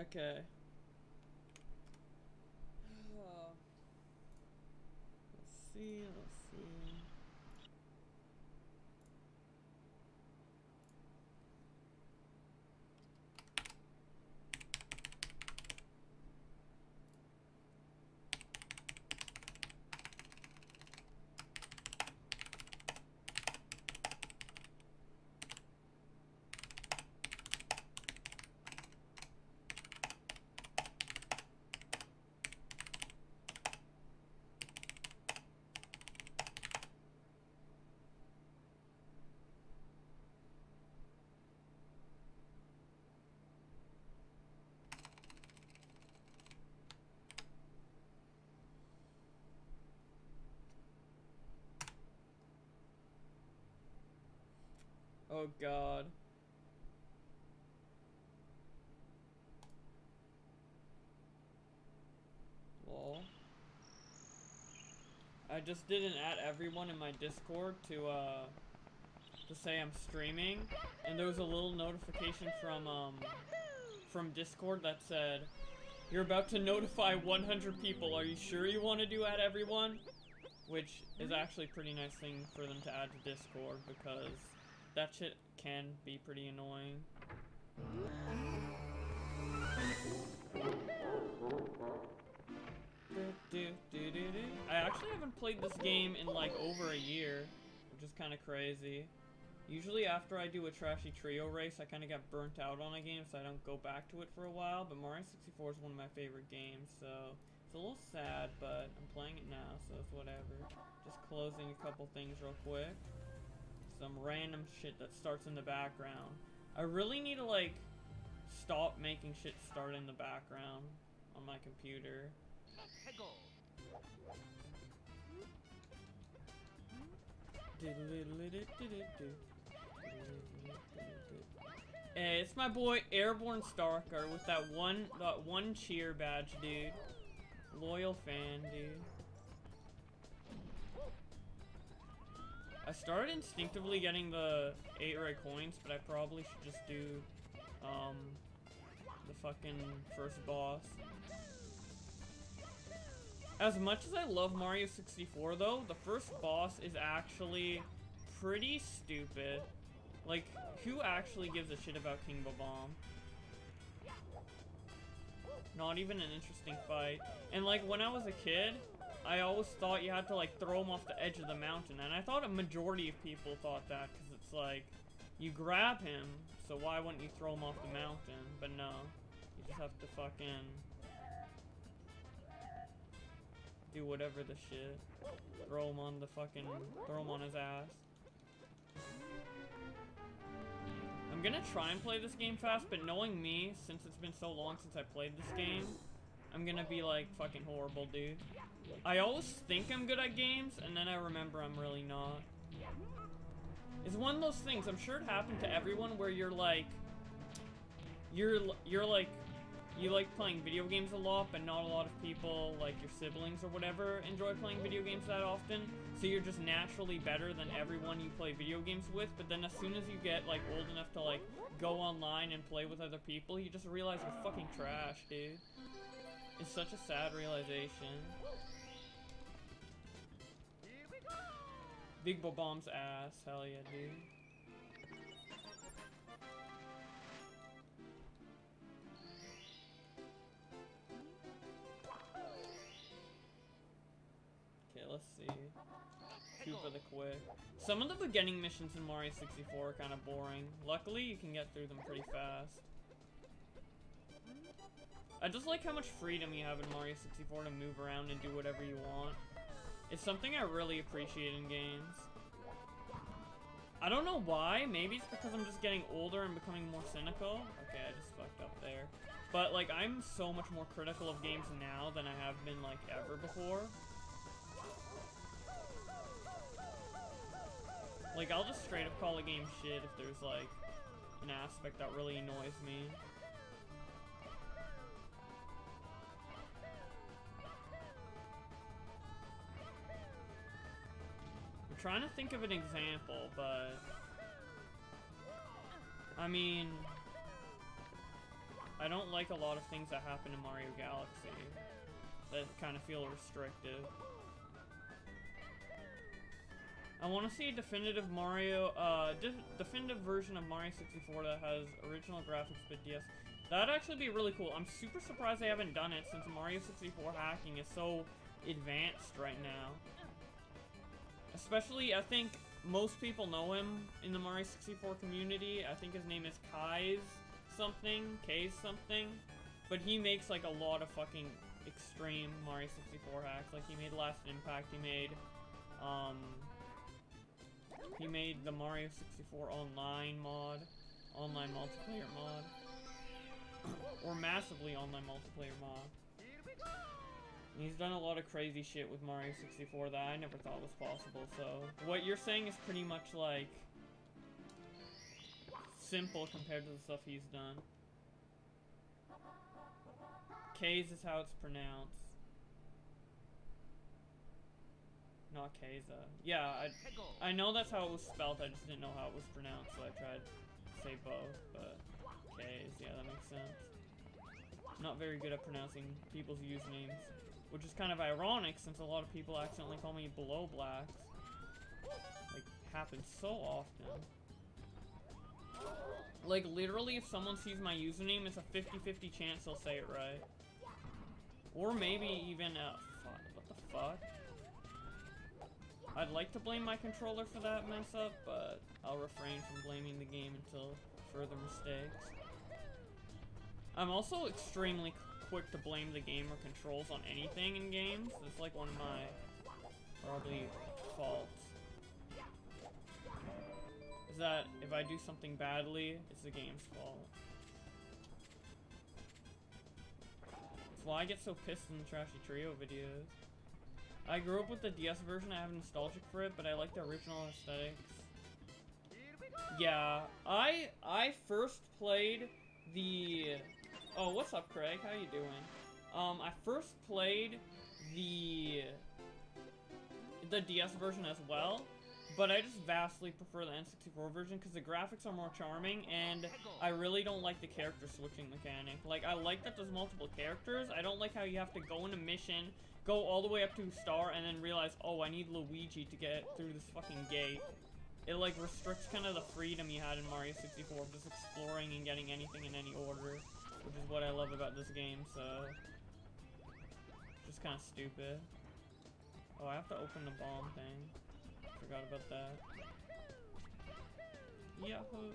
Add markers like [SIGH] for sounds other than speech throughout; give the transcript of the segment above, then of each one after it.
Okay. Oh. let's see, let's see. Oh god. Lol. I just didn't add everyone in my Discord to, uh, to say I'm streaming, and there was a little notification from, um, from Discord that said, you're about to notify 100 people, are you sure you want to do add everyone? Which is actually a pretty nice thing for them to add to Discord, because that shit can be pretty annoying. I actually haven't played this game in like over a year, which is kind of crazy. Usually after I do a trashy trio race, I kind of get burnt out on a game, so I don't go back to it for a while, but Mario 64 is one of my favorite games, so it's a little sad, but I'm playing it now, so it's whatever. Just closing a couple things real quick some random shit that starts in the background. I really need to, like, stop making shit start in the background on my computer. Hey, it's my boy Airborne Starker with that one that one cheer badge, dude. Loyal fan, dude. I started instinctively getting the 8 red coins, but I probably should just do um, the fucking first boss. As much as I love Mario 64 though, the first boss is actually pretty stupid. Like, who actually gives a shit about King Bob-omb? Not even an interesting fight. And like, when I was a kid, I always thought you had to like throw him off the edge of the mountain, and I thought a majority of people thought that, because it's like, you grab him, so why wouldn't you throw him off the mountain? But no, you just have to fucking do whatever the shit. Throw him on the fucking, throw him on his ass. I'm gonna try and play this game fast, but knowing me, since it's been so long since I played this game, I'm gonna be like fucking horrible, dude. I always think I'm good at games, and then I remember I'm really not. It's one of those things, I'm sure it happened to everyone, where you're like, you're, you're like, you like playing video games a lot, but not a lot of people, like your siblings or whatever, enjoy playing video games that often. So you're just naturally better than everyone you play video games with, but then as soon as you get like old enough to like go online and play with other people, you just realize you're fucking trash, dude. It's such a sad realization. Big Bob-omb's ass, hell yeah, dude. Okay, let's see. Two for the quick. Some of the beginning missions in Mario 64 are kind of boring. Luckily, you can get through them pretty fast. I just like how much freedom you have in Mario 64 to move around and do whatever you want. It's something I really appreciate in games. I don't know why. Maybe it's because I'm just getting older and becoming more cynical. Okay, I just fucked up there. But, like, I'm so much more critical of games now than I have been, like, ever before. Like, I'll just straight up call a game shit if there's, like, an aspect that really annoys me. Trying to think of an example, but... I mean... I don't like a lot of things that happen in Mario Galaxy that kind of feel restrictive. I want to see a definitive Mario, uh, definitive version of Mario 64 that has original graphics but DS. That'd actually be really cool. I'm super surprised they haven't done it since Mario 64 hacking is so advanced right now. Especially, I think most people know him in the Mario 64 community. I think his name is Kai's something, Kai's something. But he makes like a lot of fucking extreme Mario 64 hacks. Like he made Last Impact, he made, um, he made the Mario 64 online mod, online multiplayer mod, or massively online multiplayer mod. He's done a lot of crazy shit with Mario 64 that I never thought was possible, so what you're saying is pretty much like simple compared to the stuff he's done. K's is how it's pronounced. Not Keza. Yeah, I, I know that's how it was spelled, I just didn't know how it was pronounced, so I tried to say both, but K's, yeah, that makes sense. Not very good at pronouncing people's usernames. Which is kind of ironic since a lot of people accidentally call me Below Blacks. Like, happens so often. Like, literally, if someone sees my username, it's a 50-50 chance they'll say it right. Or maybe even a... What the fuck? I'd like to blame my controller for that mess up, but I'll refrain from blaming the game until further mistakes. I'm also extremely quick to blame the game or controls on anything in games. It's like one of my probably faults. Is that if I do something badly, it's the game's fault. That's why I get so pissed in the Trashy Trio videos. I grew up with the DS version, I have nostalgic for it, but I like the original aesthetics. Yeah, I I first played the Oh, what's up, Craig? How you doing? Um, I first played the the DS version as well, but I just vastly prefer the N64 version because the graphics are more charming, and I really don't like the character switching mechanic. Like, I like that there's multiple characters. I don't like how you have to go in a mission, go all the way up to Star, and then realize, oh, I need Luigi to get through this fucking gate. It, like, restricts kind of the freedom you had in Mario 64 of just exploring and getting anything in any order which is what I love about this game, so... Just kind of stupid. Oh, I have to open the bomb thing. Forgot about that. Yahoo!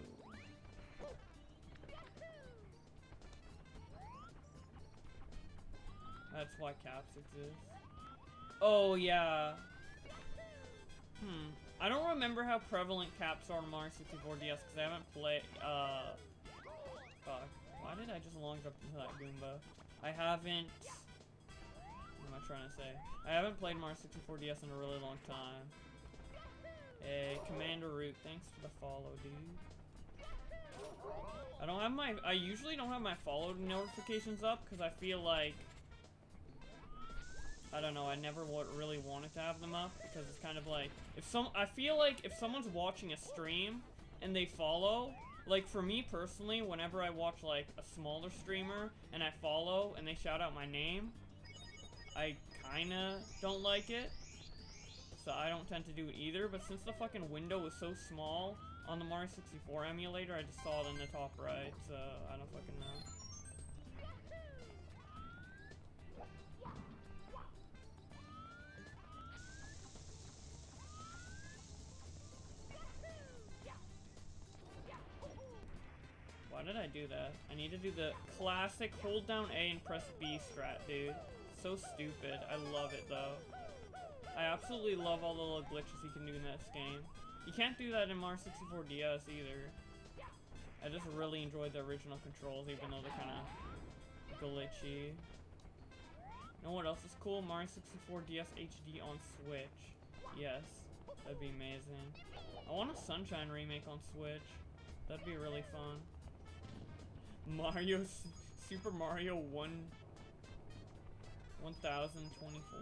That's why caps exist. Oh, yeah. Hmm. I don't remember how prevalent caps are in Mario 64 DS because I haven't played, uh... Fuck. Why did I just long jump into that Goomba? I haven't... What am I trying to say? I haven't played Mario 64 DS in a really long time. Hey, Commander Root, thanks for the follow, dude. I don't have my... I usually don't have my follow notifications up because I feel like... I don't know, I never really wanted to have them up because it's kind of like... If some... I feel like if someone's watching a stream and they follow, like, for me personally, whenever I watch, like, a smaller streamer and I follow and they shout out my name, I kinda don't like it. So I don't tend to do it either, but since the fucking window was so small on the Mario 64 emulator, I just saw it in the top right, so I don't fucking know. Why did I do that? I need to do the classic hold down A and press B strat, dude. So stupid. I love it, though. I absolutely love all the little glitches you can do in this game. You can't do that in Mario 64 DS either. I just really enjoyed the original controls, even though they're kind of glitchy. You know what else is cool? Mario 64 DS HD on Switch. Yes, that'd be amazing. I want a Sunshine remake on Switch. That'd be really fun. Mario, [LAUGHS] Super Mario 1, 1024.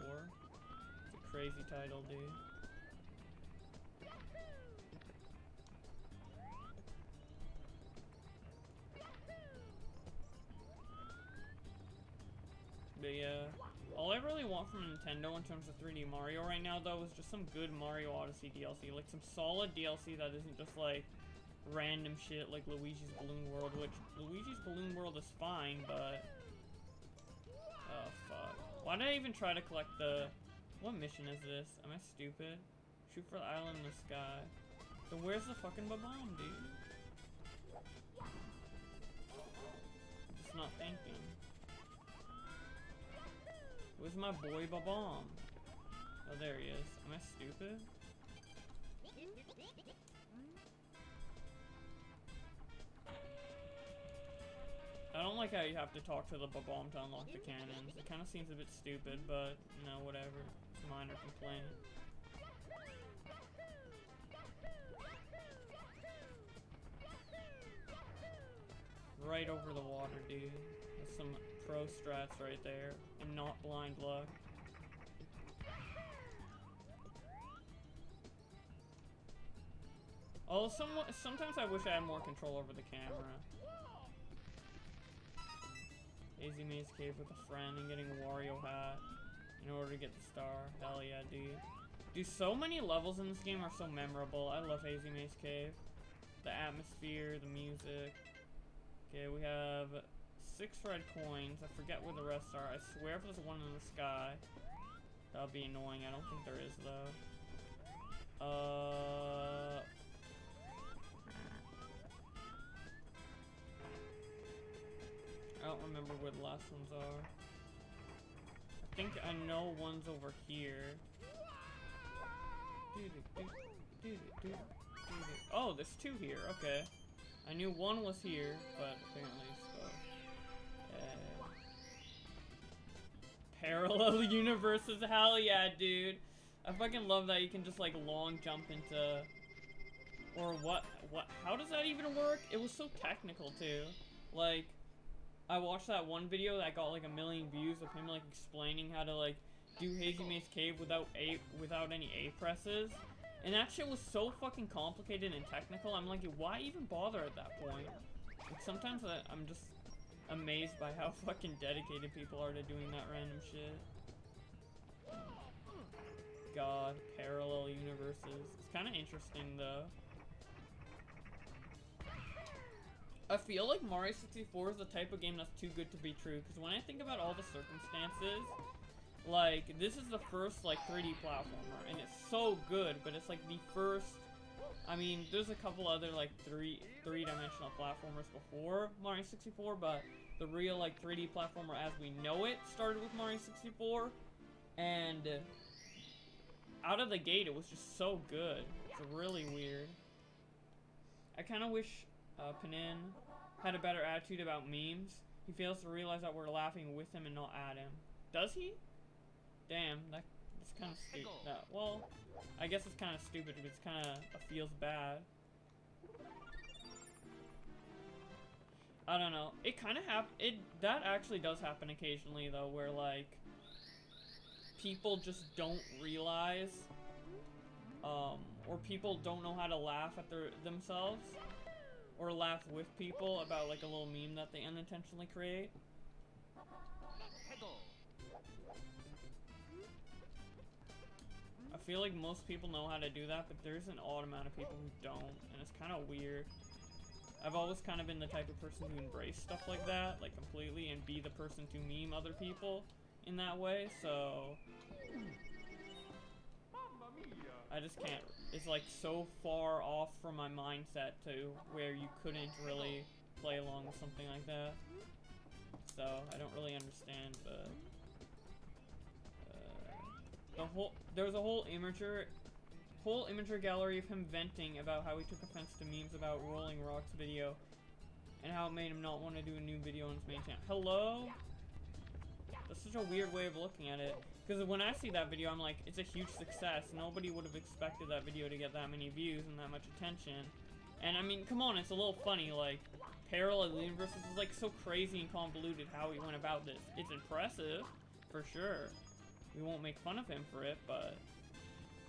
It's a crazy title, dude. But yeah, all I really want from Nintendo in terms of 3D Mario right now, though, is just some good Mario Odyssey DLC. Like, some solid DLC that isn't just, like, random shit like Luigi's Balloon World, which Luigi's Balloon World is fine, but... Oh, fuck. Why did I even try to collect the... What mission is this? Am I stupid? Shoot for the island in the sky. So where's the fucking bomb, dude? Just not thinking. Where's my boy Bob-omb? Oh, there he is. Am I stupid? I don't like how you have to talk to the Bob-omb to unlock the cannons. It kind of seems a bit stupid, but, no, whatever. It's a minor complaint. Right over the water, dude. That's some pro strats right there, and not blind luck. Oh, somewhat, sometimes I wish I had more control over the camera. Hazy Maze Cave with a friend and getting a Wario hat in order to get the star. Hell yeah, dude. Dude, so many levels in this game are so memorable. I love Hazy Maze Cave. The atmosphere, the music. Okay, we have six red coins. I forget where the rest are. I swear if there's one in the sky, that'll be annoying. I don't think there is, though. Uh... I don't remember where the last ones are. I think I know one's over here. Oh, there's two here. Okay. I knew one was here, but apparently so. Uh, parallel [LAUGHS] universes, hell yeah, dude. I fucking love that you can just like long jump into, or what? What? How does that even work? It was so technical too. Like, I watched that one video that got like a million views of him like explaining how to like do Hazy Maze Cave without a without any A presses. And that shit was so fucking complicated and technical. I'm like, why even bother at that point? Like, sometimes I'm just amazed by how [LAUGHS] fucking dedicated people are to doing that random shit. God, parallel universes. It's kind of interesting though. I feel like Mario 64 is the type of game that's too good to be true, because when I think about all the circumstances, like, this is the first, like, 3D platformer, and it's so good, but it's, like, the first... I mean, there's a couple other, like, three, three-dimensional platformers before Mario 64, but the real, like, 3D platformer as we know it started with Mario 64, and out of the gate, it was just so good. It's really weird. I kind of wish uh, Pannen had a better attitude about memes. He fails to realize that we're laughing with him and not at him. Does he? Damn, that, that's kind of stupid. well, I guess it's kind of stupid but it's kind of feels bad. I don't know. It kind of hap- it that actually does happen occasionally though, where like people just don't realize, um, or people don't know how to laugh at their themselves or laugh with people about like a little meme that they unintentionally create. I feel like most people know how to do that, but there's an odd amount of people who don't, and it's kind of weird. I've always kind of been the type of person who embrace stuff like that, like completely, and be the person to meme other people in that way, so... I just can't is like so far off from my mindset to where you couldn't really play along with something like that. So I don't really understand, but uh, the whole there was a whole Imgur whole Imgur gallery of him venting about how he took offense to memes about Rolling Rocks video and how it made him not want to do a new video on his main channel. Hello? That's such a weird way of looking at it. Because when I see that video, I'm like, it's a huge success. Nobody would have expected that video to get that many views and that much attention. And I mean, come on, it's a little funny, like, Parallel Universes is like so crazy and convoluted how he went about this. It's impressive, for sure. We won't make fun of him for it, but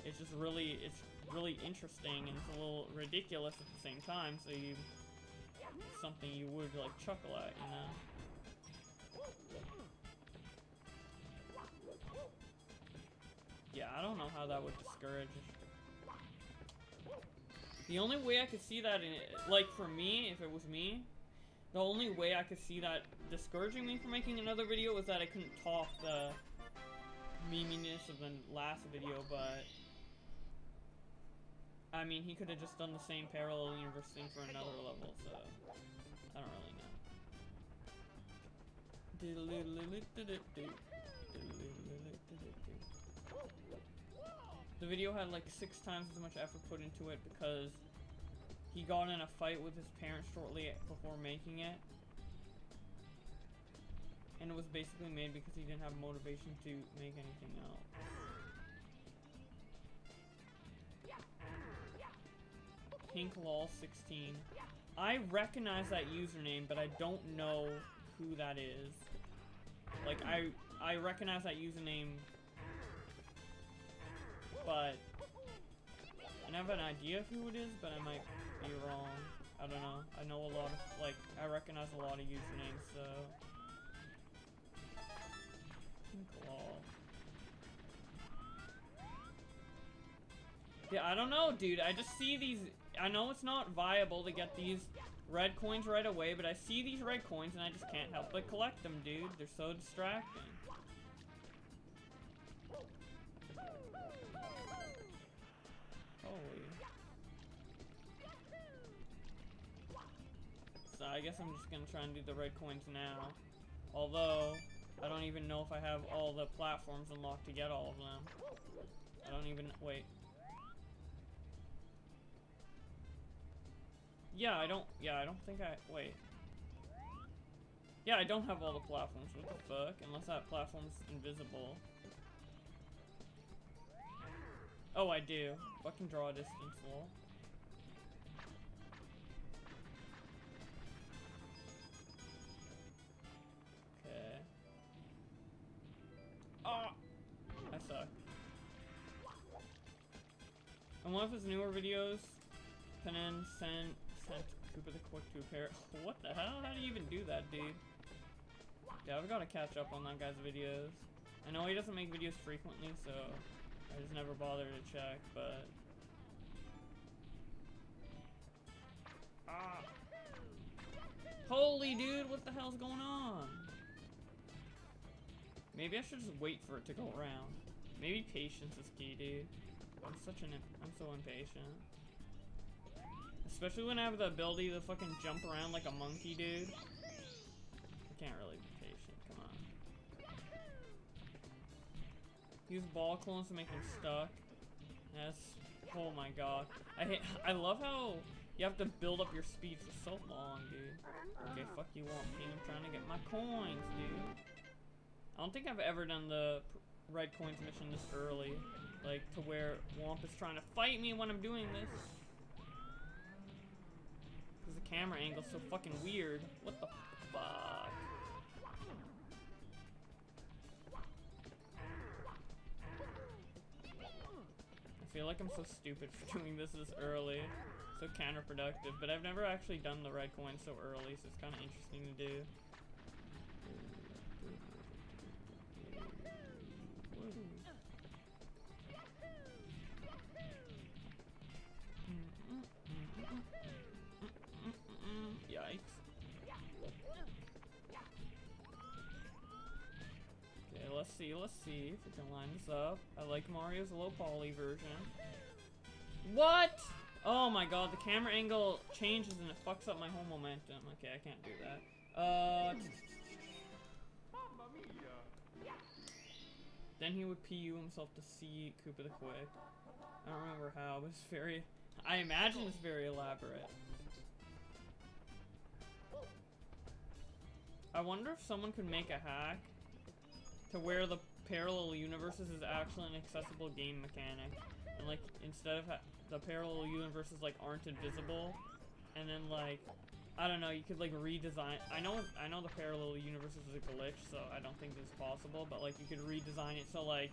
it's just really, it's really interesting and it's a little ridiculous at the same time, so you, something you would, like, chuckle at, you know? Yeah, I don't know how that would discourage. The only way I could see that in like for me, if it was me, the only way I could see that discouraging me from making another video was that I couldn't top the meminess of the last video, but I mean, he could have just done the same parallel universe thing for another level, so I don't really know. The video had like six times as much effort put into it because he got in a fight with his parents shortly before making it. And it was basically made because he didn't have motivation to make anything else. Pinklaw16. I recognize that username, but I don't know who that is. Like, I I recognize that username but I have an idea of who it is, but I might be wrong. I don't know. I know a lot of, like, I recognize a lot of usernames, so... Claw. Yeah, I don't know, dude. I just see these... I know it's not viable to get these red coins right away, but I see these red coins and I just can't help but collect them, dude. They're so distracting. So I guess I'm just gonna try and do the red coins now. Although, I don't even know if I have all the platforms unlocked to get all of them. I don't even, wait. Yeah, I don't, yeah, I don't think I, wait. Yeah, I don't have all the platforms, what the fuck? Unless that platform's invisible. Oh, I do. Fucking draw a distance, lol. Okay. Ah! I suck. And one of his newer videos, Pannen sent, sent Koopa the Quick to a pair. [LAUGHS] What the hell? How do you even do that, dude? Yeah, I've got to catch up on that guy's videos. I know he doesn't make videos frequently, so I just never bothered to check, but... Ah! Holy dude, what the hell's going on? Maybe I should just wait for it to go around. Maybe patience is key, dude. I'm such an... I'm so impatient. Especially when I have the ability to fucking jump around like a monkey, dude. I can't really Use ball clones to make them stuck. That's... Oh my god. I hate, [LAUGHS] I love how you have to build up your speed for so long, dude. Okay, fuck you, King. I'm trying to get my coins, dude. I don't think I've ever done the red coins mission this early. Like, to where Whomp is trying to fight me when I'm doing this. Because the camera angle's so fucking weird. What the fuck? Feel like I'm so stupid for [LAUGHS] doing this this early. So counterproductive, but I've never actually done the red coin so early, so it's kind of interesting to do. See, let's see if we can line this up. I like Mario's low poly version. What? Oh my god, the camera angle changes and it fucks up my whole momentum. Okay, I can't do that. Uh... Then he would PU himself to see Koopa the Quick. I don't remember how, but it's very... I imagine it's very elaborate. I wonder if someone could make a hack to where the parallel universes is actually an accessible game mechanic. And like, instead of the parallel universes like aren't invisible, and then like, I don't know, you could like redesign, I know, I know the parallel universes is a glitch, so I don't think this is possible, but like you could redesign it so like,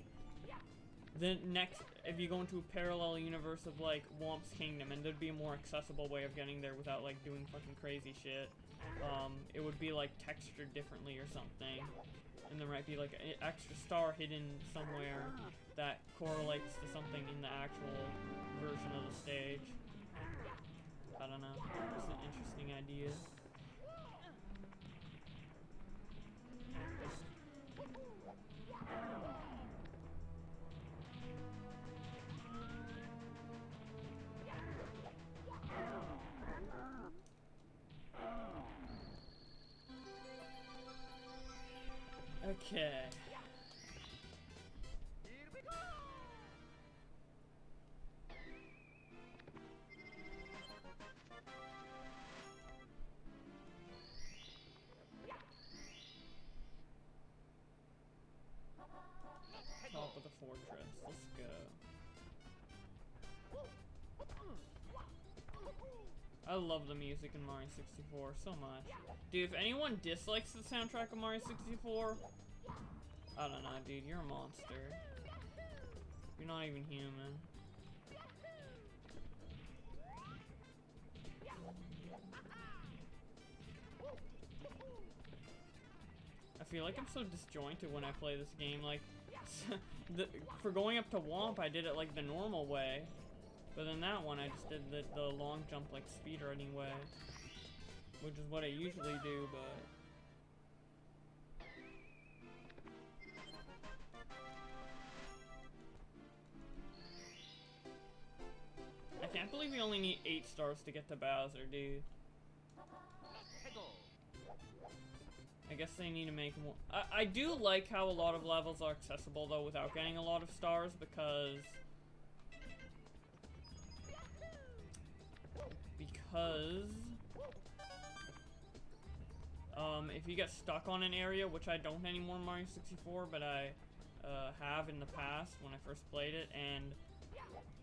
the next, if you go into a parallel universe of like Whomp's Kingdom, and there'd be a more accessible way of getting there without like doing fucking crazy shit. um, it would be like textured differently or something. And there might be like an extra star hidden somewhere that correlates to something in the actual version of the stage. I don't know. It's an interesting idea. Top of the fortress. Let's go. I love the music in Mario 64 so much. Dude, if anyone dislikes the soundtrack of Mario 64, I don't know, dude. You're a monster. You're not even human. I feel like I'm so disjointed when I play this game. Like, [LAUGHS] the, for going up to Whomp, I did it like the normal way. But then that one, I just did the, the long jump like speedrunning way. Which is what I usually do, but... I can't believe we only need 8 stars to get to Bowser, dude. I guess they need to make more. I, I do like how a lot of levels are accessible though without getting a lot of stars because because um, if you get stuck on an area, which I don't anymore in Mario 64, but I uh, have in the past when I first played it, and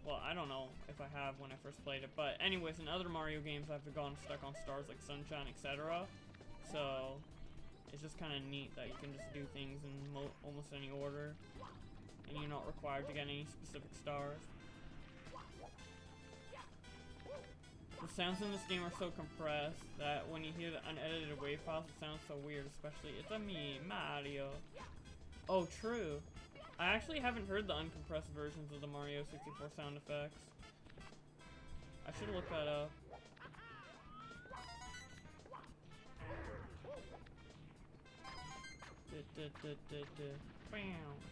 well, I don't know if I have when I first played it, but anyways, in other Mario games, I've gone stuck on stars like Sunshine, etc. So it's just kind of neat that you can just do things in almost any order, and you're not required to get any specific stars. The sounds in this game are so compressed that when you hear the unedited wave files, it sounds so weird, especially it's a me, Mario. Oh, true. I actually haven't heard the uncompressed versions of the Mario 64 sound effects. I should look that up.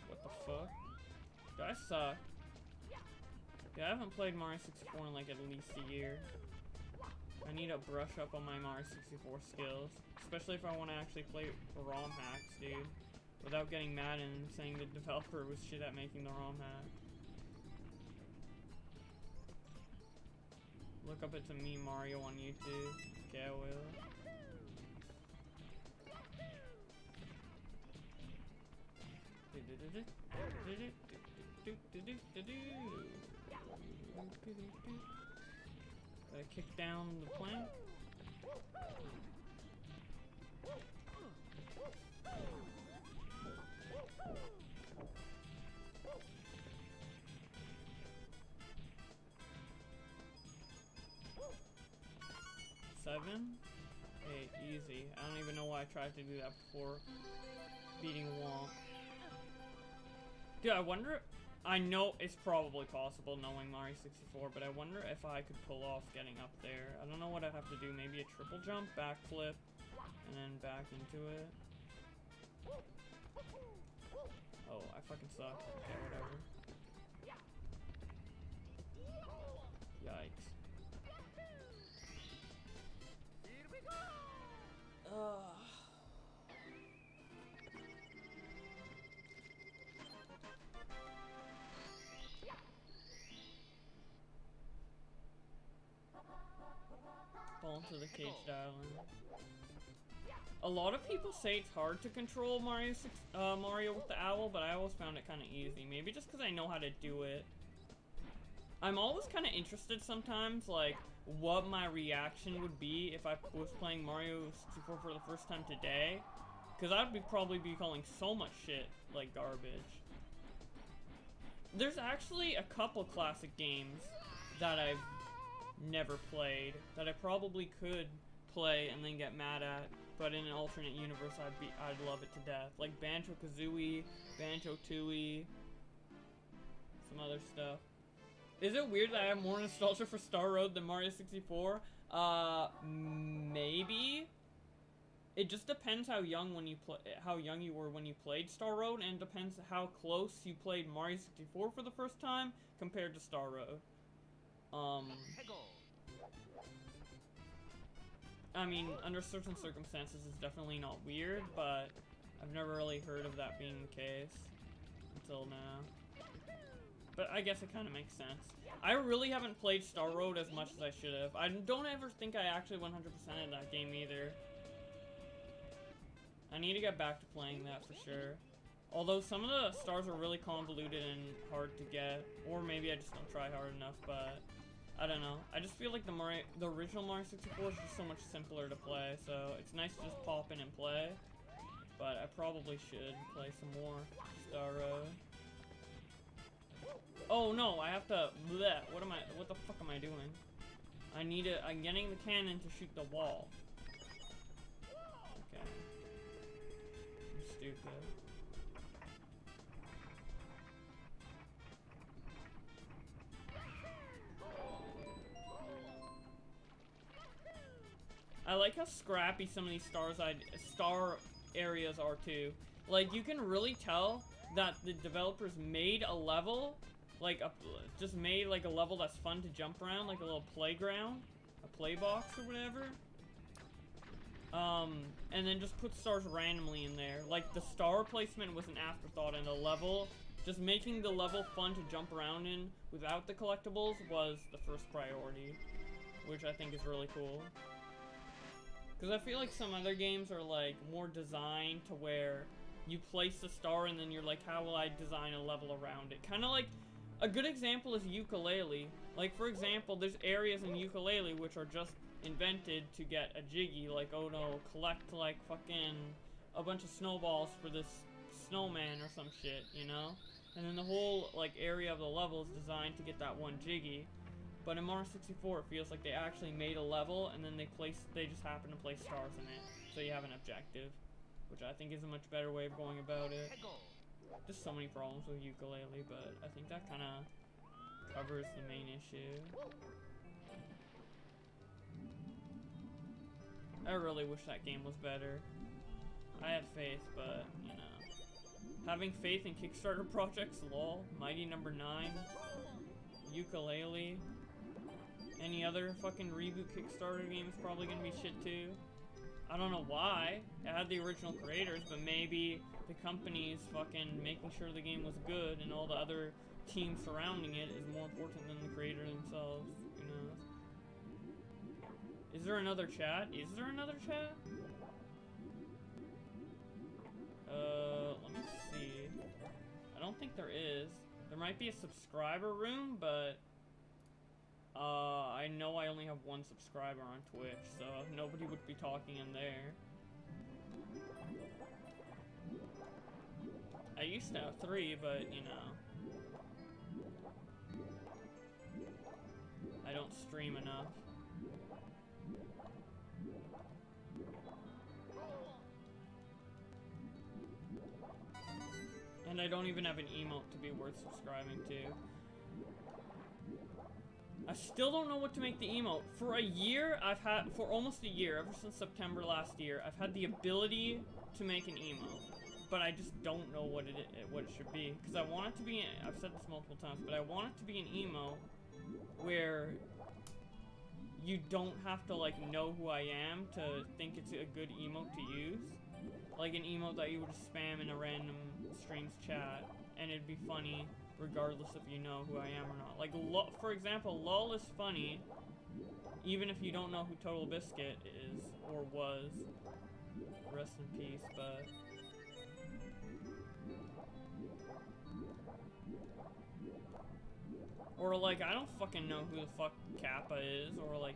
What the fuck? I suck. Yeah, I haven't played Mario 64 in like at least a year. I need to brush up on my Mario 64 skills. Especially if I want to actually play ROM hacks, dude. Without getting mad and saying the developer was shit at making the ROM hack. Look up it's a me Mario on YouTube. Okay, I will. Gotta kick down the plank. Seven? Hey, easy. I don't even know why I tried to do that before beating Whomp. Dude, I wonder... I know it's probably possible knowing Mario 64, but I wonder if I could pull off getting up there. I don't know what I'd have to do. Maybe a triple jump, backflip, and then back into it. Oh, I fucking suck. Okay, whatever. Yikes. Ugh. Into the caged island. A lot of people say it's hard to control Mario 6, uh, Mario with the owl, but I always found it kind of easy. Maybe just because I know how to do it. I'm always kind of interested sometimes, like, what my reaction would be if I was playing Mario 64 for the first time today. Because I'd be probably be calling so much shit, like, garbage. There's actually a couple classic games that I've never played that I probably could play and then get mad at. But in an alternate universe, I'd be I'd love it to death. Like Banjo Kazooie, Banjo Tooie, some other stuff. Is it weird that I have more nostalgia for Star Road than Mario 64? Uh, maybe. It just depends how young when you play, how young you were when you played Star Road, and depends how close you played Mario 64 for the first time compared to Star Road. Um, I mean, under certain circumstances, it's definitely not weird, but I've never really heard of that being the case until now. But I guess it kind of makes sense. I really haven't played Star Road as much as I should have. I don't ever think I actually 100% in that game either. I need to get back to playing that for sure. Although some of the stars are really convoluted and hard to get, or maybe I just don't try hard enough, but I don't know. I just feel like the Mario, the original Mario 64 is just so much simpler to play, so it's nice to just pop in and play. But I probably should play some more Star Road. Oh no, I have to. Bleh, what am I? What the fuck am I doing? I need to. I'm getting the cannon to shoot the wall. Okay. I'm stupid. I like how scrappy some of these stars I star areas are too. Like you can really tell that the developers made a level, like a, just made like a level that's fun to jump around, like a little playground, a play box or whatever. Um, and then just put stars randomly in there. Like the star placement was an afterthought and the level, just making the level fun to jump around in without the collectibles was the first priority, which I think is really cool. Because I feel like some other games are like more designed to where you place the star and then you're like, how will I design a level around it? Kind of like, a good example is Yooka-Laylee. Like, for example, there's areas in Yooka-Laylee which are just invented to get a Jiggy. Like, oh no, collect like fucking a bunch of snowballs for this snowman or some shit, you know? And then the whole like area of the level is designed to get that one Jiggy. But in Mario 64, it feels like they actually made a level, and then they place they just happen to place stars in it, so you have an objective, which I think is a much better way of going about it. Just so many problems with Yooka-Laylee, but I think that kind of covers the main issue. I really wish that game was better. I have faith, but, you know. Having faith in Kickstarter [LAUGHS] projects, lol. Mighty number 9. Yooka-Laylee. Any other fucking reboot Kickstarter game is probably gonna be shit too. I don't know why. It had the original creators, but maybe the company's fucking making sure the game was good and all the other teams surrounding it is more important than the creator themselves, you know. Is there another chat? Is there another chat? Uh, let me see. I don't think there is. There might be a subscriber room, but uh, I know I only have one subscriber on Twitch, so nobody would be talking in there. I used to have three, but, you know. I don't stream enough. And I don't even have an emote to be worth subscribing to. I still don't know what to make the emote. For a year, I've had, for almost a year, ever since September last year, I've had the ability to make an emote. But I just don't know what it what it should be. Because I want it to be, I've said this multiple times, but I want it to be an emote where you don't have to, like, know who I am to think it's a good emote to use. Like an emote that you would spam in a random stream's chat, and it'd be funny regardless if you know who I am or not. Like, for example, LUL is funny, even if you don't know who TotalBiscuit is, or was. Rest in peace, but... Or, like, I don't fucking know who the fuck Kappa is, or, like,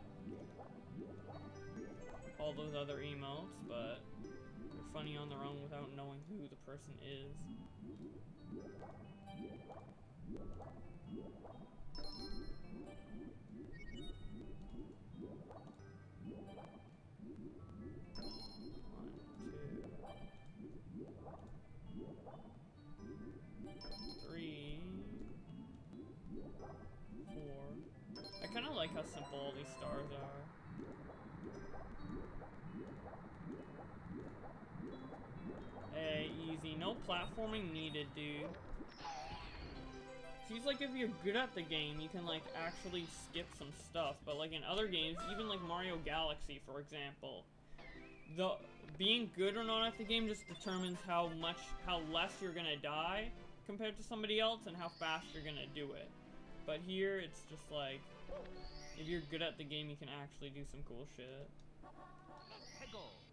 all those other emotes, but they're funny on their own without knowing who the person is like how simple all these stars are. Hey, easy. No platforming needed, dude. Seems like if you're good at the game, you can like actually skip some stuff. But like in other games, even like Mario Galaxy, for example, the being good or not at the game just determines how much, how less you're gonna die compared to somebody else and how fast you're gonna do it. But here, it's just like, if you're good at the game, you can actually do some cool shit.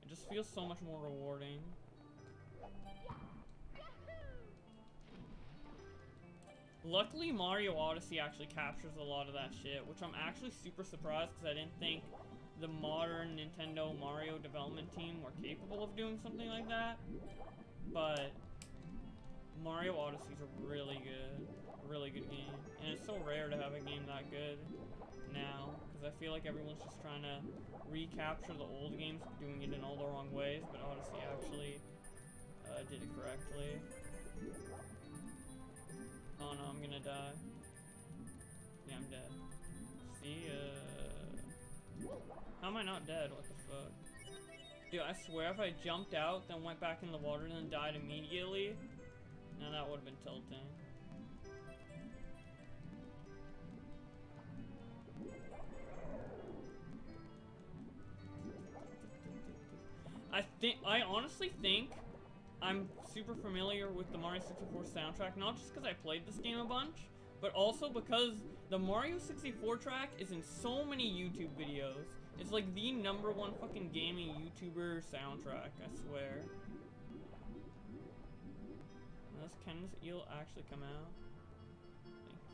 It just feels so much more rewarding. Luckily, Mario Odyssey actually captures a lot of that shit, which I'm actually super surprised because I didn't think the modern Nintendo Mario development team were capable of doing something like that. But Mario Odyssey is a really good, really good game. And it's so rare to have a game that good now, because I feel like everyone's just trying to recapture the old games, doing it in all the wrong ways, but Odyssey actually uh, did it correctly. Oh no, I'm gonna die. Yeah, I'm dead. See, uh... How am I not dead? What the fuck? Dude, I swear if I jumped out, then went back in the water, and then died immediately, now that would have been tilting. I think, I honestly think I'm super familiar with the Mario 64 soundtrack, not just because I played this game a bunch, but also because the Mario 64 track is in so many YouTube videos. It's like the number one fucking gaming YouTuber soundtrack, I swear. Unless this eel actually come out?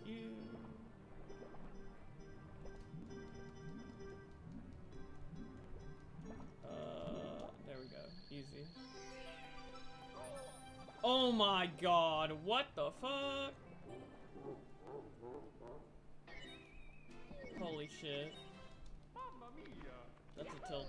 Thank you. Oh my god, what the fuck? Holy shit. That's a tilter.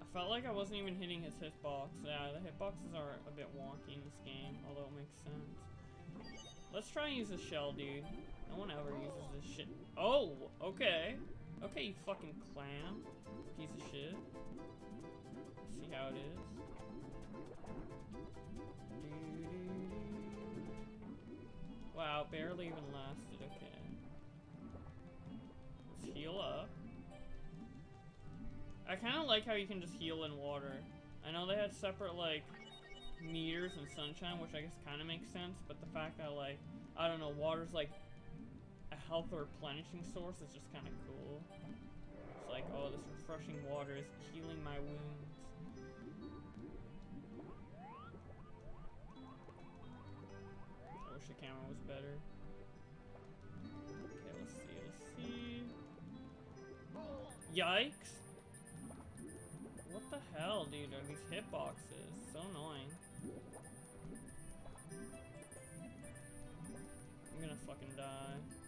I felt like I wasn't even hitting his hitbox. Yeah, the hitboxes are a bit wonky in this game, although it makes sense. Let's try and use the shell, dude. No one ever uses this shit. Oh, okay. Okay, you fucking clam. Piece of shit. See how it is. Wow, barely even lasted. Okay. Let's heal up. I kind of like how you can just heal in water. I know they had separate, like, meters and Sunshine, which I guess kind of makes sense, but the fact that, like, I don't know, water's, like, a health replenishing source is just kind of cool. It's like, oh, this refreshing water is healing my wounds. I wish the camera was better. Okay, let's see, let's see. Yikes! What the hell, dude, are these hitboxes? So annoying. I'm gonna fucking die.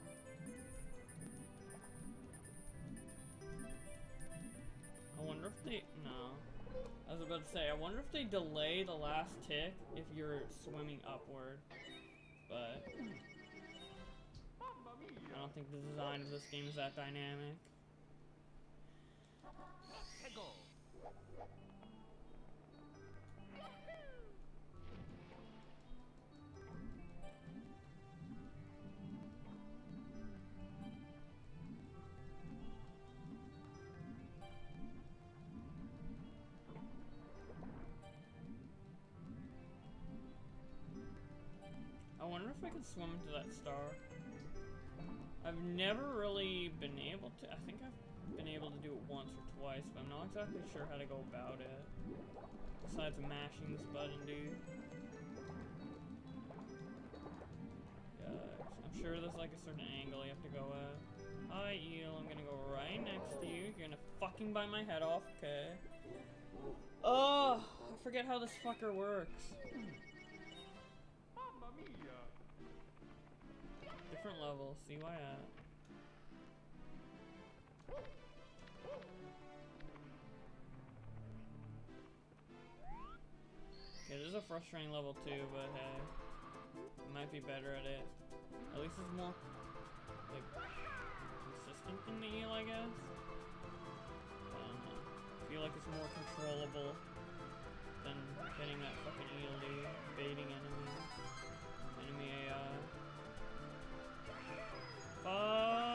They... No. I was about to say, I wonder if they delay the last tick if you're swimming upward. But... I don't think the design of this game is that dynamic. Swim into that star. I've never really been able to. I think I've been able to do it once or twice, but I'm not exactly sure how to go about it. Besides mashing this button, dude. Guys, I'm sure there's like a certain angle you have to go at. Hi, eel. I'm gonna go right next to you. You're gonna fucking bite my head off, okay? Oh, I forget how this fucker works. Different level, see why this is a frustrating level too, but hey, I might be better at it. At least it's more like consistent than the eel, I guess. I. I feel like it's more controllable than getting that fucking eel dude, baiting enemies, enemy AI. Uh,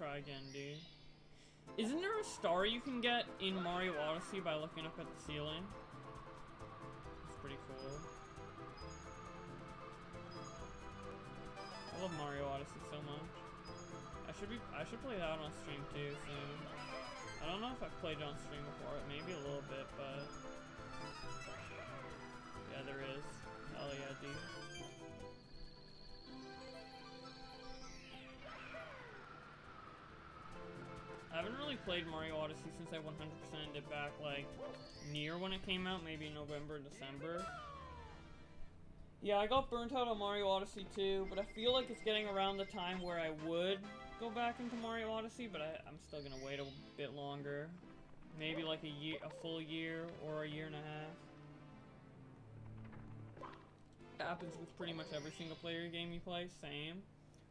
try again, dude. Isn't there a star you can get in Mario Odyssey by looking up at the ceiling? It's pretty cool. I love Mario Odyssey so much. I should be I should play that on stream too soon. I don't know if I've played it on stream before, maybe a little bit, but yeah, there is. Hell yeah, dude. Haven't really played Mario Odyssey since I 100%ed it back, like, near when it came out, maybe November, December. Yeah, I got burnt out on Mario Odyssey too, but I feel like it's getting around the time where I would go back into Mario Odyssey, but I, I'm still gonna wait a bit longer. Maybe like a year, a full year, or a year and a half. Happens with pretty much every single player game you play, same.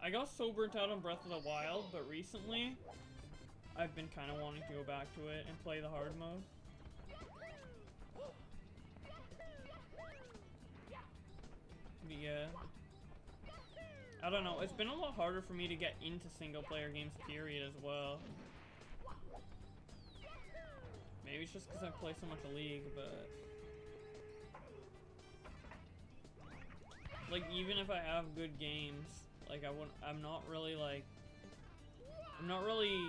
I got so burnt out on Breath of the Wild, but recently, I've been kind of wanting to go back to it and play the hard mode. But yeah. I don't know, it's been a lot harder for me to get into single player games period as well. Maybe it's just because I play so much League, but... Like, even if I have good games, like, I wouldn't, I'm not really, like... I'm not really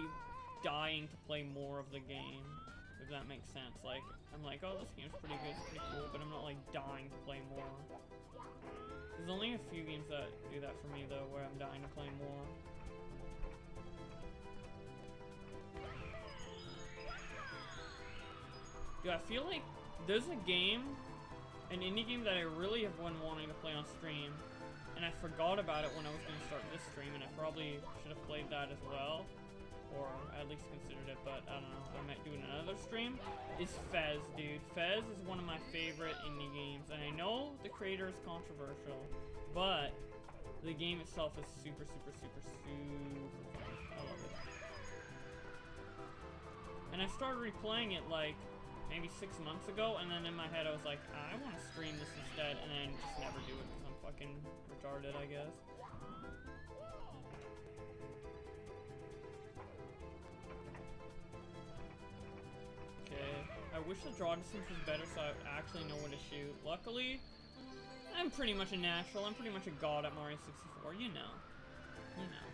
dying to play more of the game, if that makes sense. Like, I'm like, oh, this game's pretty good, it's pretty cool, but I'm not, like, dying to play more. There's only a few games that do that for me, though, where I'm dying to play more. Dude, I feel like there's a game, an indie game that I really have been wanting to play on stream, and I forgot about it when I was going to start this stream, and I probably should have played that as well, or at least considered it, but I don't know, I might do another stream, is Fez, dude. Fez is one of my favorite indie games, and I know the creator is controversial, but the game itself is super, super, super, super fun. I love it. And I started replaying it like maybe six months ago, and then in my head I was like, I want to stream this instead, and then just never do it because I'm fucking retarded, I guess. Okay, I wish the draw distance was better so I actually know where to shoot. Luckily, I'm pretty much a natural. I'm pretty much a god at Mario 64, you know. You know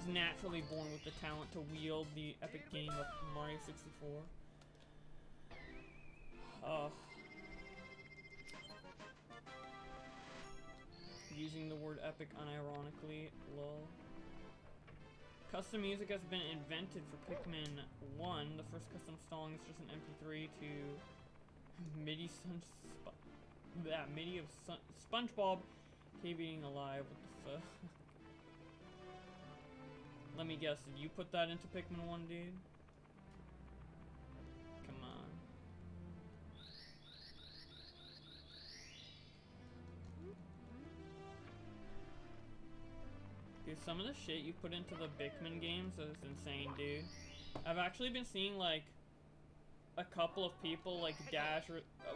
just naturally born with the talent to wield the epic game of Mario 64. Uh, using the word epic unironically, lol. Custom music has been invented for Pikmin 1. The first custom song is just an MP3 to MIDI sun that MIDI of sun SpongeBob cave eating alive. What the fuck? [LAUGHS] Let me guess, did you put that into Pikmin 1, dude? Dude, some of the shit you put into the Bickman games is insane, dude. I've actually been seeing, like, a couple of people, like, Dash...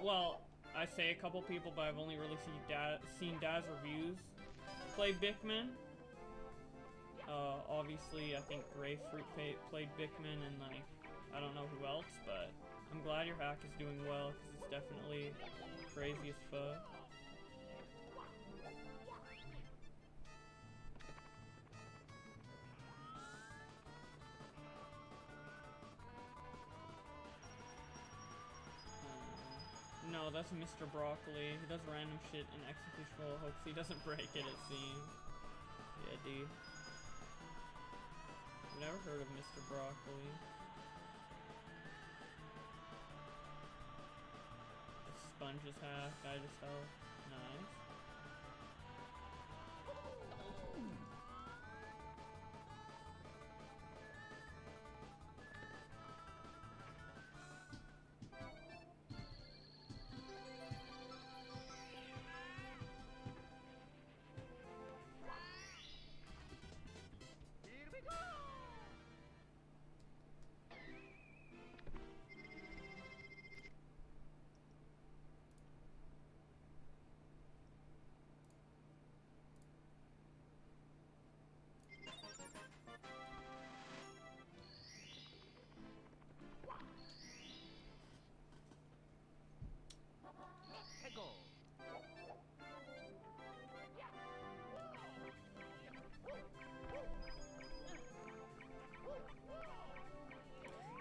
well, I say a couple people, but I've only really seen, da seen Daz reviews play Bickman. Uh, obviously, I think Grapefruit played Bickman and, like, I don't know who else, but I'm glad your hack is doing well, because it's definitely crazy as fuck. That's Mr. Broccoli. He does random shit in execution hopes he doesn't break it, it seems. Yeah, dude. I've never heard of Mr. Broccoli. The sponge is half, I just fell.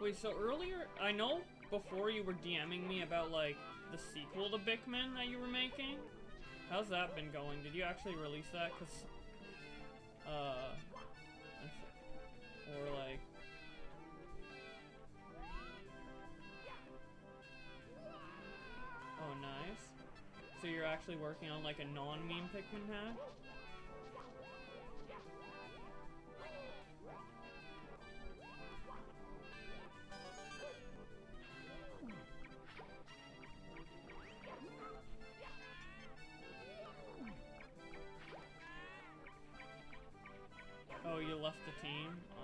Wait, so earlier, I know before you were DMing me about, like, the sequel to Bickman that you were making. How's that been going? Did you actually release that? Cause, uh, or like, oh nice. So you're actually working on like a non-meme Pikmin hack? Left the team? Aw.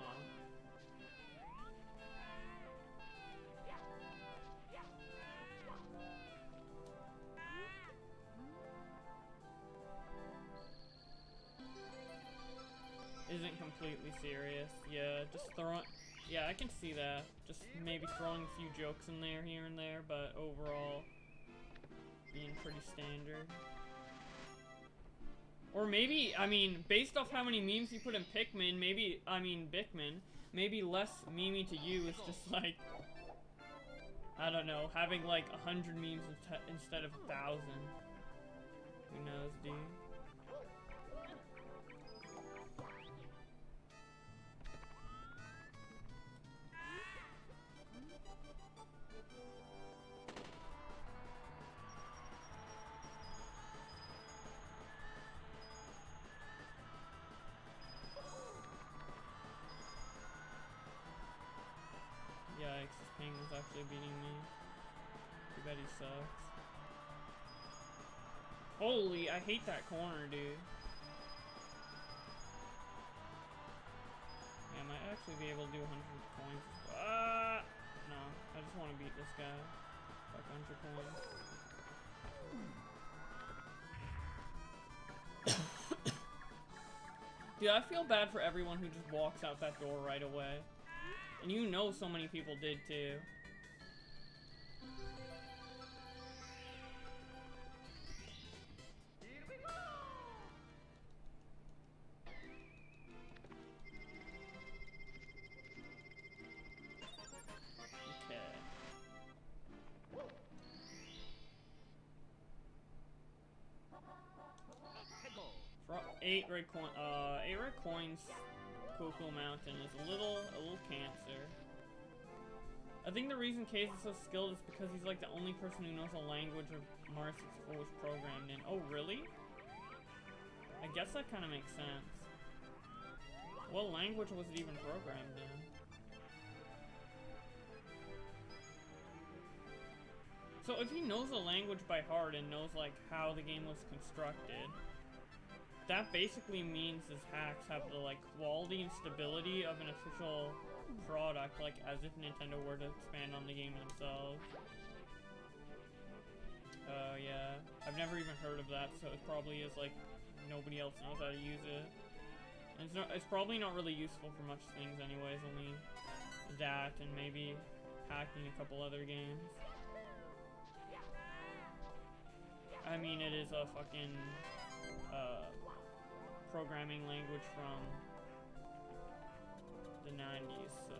Isn't completely serious. Yeah, just throwing... Yeah, I can see that. Just maybe throwing a few jokes in there here and there, but overall being pretty standard. Or maybe, I mean, based off how many memes you put in Pikmin, maybe, I mean, Bickman, maybe less memey to you is just like, I don't know, having like a hundred memes instead of a thousand. Who knows, dude? Actually beating me. Bad he sucks. Holy, I hate that corner, dude. Yeah, I might actually be able to do 100 coins. Ah! No, I just want to beat this guy. Fuck 100 coins. [COUGHS] Dude, I feel bad for everyone who just walks out that door right away. And you know so many people did too. Coin, uh, coins. Cocoa Mountain is a little, a little cancer. I think the reason Kaze is so skilled is because he's like the only person who knows the language of Mario 64 was programmed in. Oh, really? I guess that kind of makes sense. What language was it even programmed in? So if he knows a language by heart and knows like how the game was constructed, that basically means his hacks have the like quality and stability of an official product, like as if Nintendo were to expand on the game themselves. Uh, yeah. I've never even heard of that, so it probably is like nobody else knows how to use it. And it's, not, it's probably not really useful for much things anyways, only that and maybe hacking a couple other games. I mean, it is a fucking uh, programming language from the 90s, so.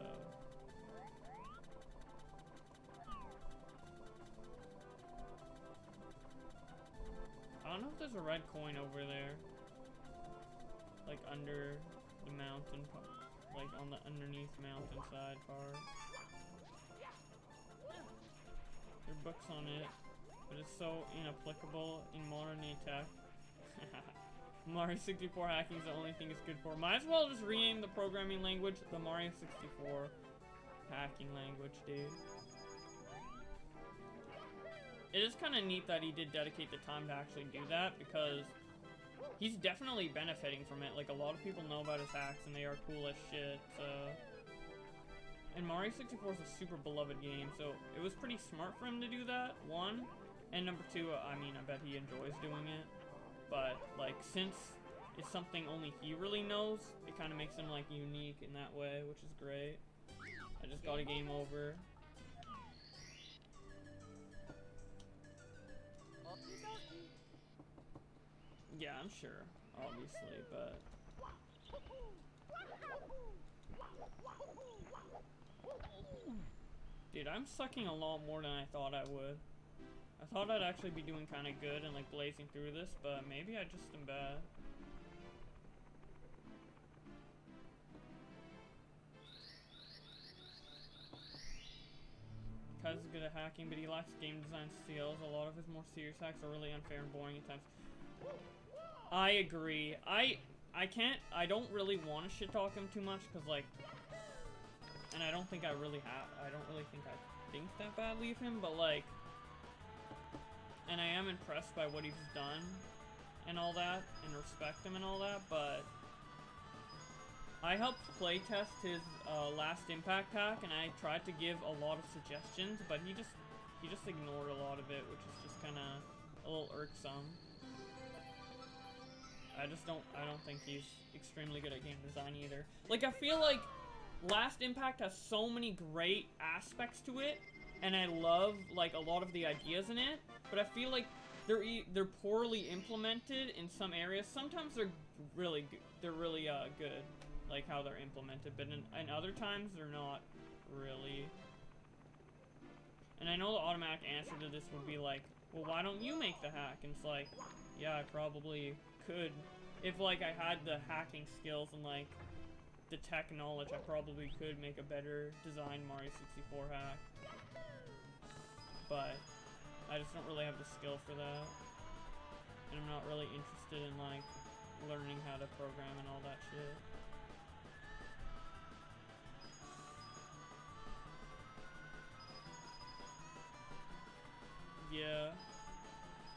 I don't know if there's a red coin over there. Like under the mountain, like on the underneath mountainside part. There are books on it, but it's so inapplicable in modern day tech. [LAUGHS] Mario 64 hacking is the only thing it's good for. Might as well just rename the programming language the Mario 64 hacking language, dude. It is kind of neat that he did dedicate the time to actually do that because he's definitely benefiting from it. Like, a lot of people know about his hacks and they are cool as shit, so... And Mario 64 is a super beloved game, so it was pretty smart for him to do that, one. And number two, I mean, I bet he enjoys doing it. But, like, since it's something only he really knows, it kind of makes him, like, unique in that way, which is great. I just got a game over. Yeah, I'm sure, obviously, but... Dude, I'm sucking a lot more than I thought I would. I thought I'd actually be doing kind of good and like blazing through this, but maybe I just am bad. Kaze is good at hacking, but he lacks game design skills. A lot of his more serious hacks are really unfair and boring at times. I agree. I I can't. I don't really want to shit talk him too much because like, and I don't think I really have. I don't really think I think that badly of him, but like, and I am impressed by what he's done and all that, and respect him and all that, but I helped playtest his uh, Last Impact hack, and I tried to give a lot of suggestions, but he just he just ignored a lot of it, which is just kind of a little irksome. I just don't I don't think he's extremely good at game design either. Like I feel like Last Impact has so many great aspects to it, and I love like a lot of the ideas in it, but I feel like they're e they're poorly implemented in some areas. Sometimes they're really they're really uh, good, like how they're implemented, but in, in other times they're not really. And I know the automatic answer to this would be like, well, why don't you make the hack? And it's like, yeah, I probably could, if like I had the hacking skills and like the tech knowledge, I probably could make a better design Mario 64 hack. But I just don't really have the skill for that. And I'm not really interested in like learning how to program and all that shit. Yeah.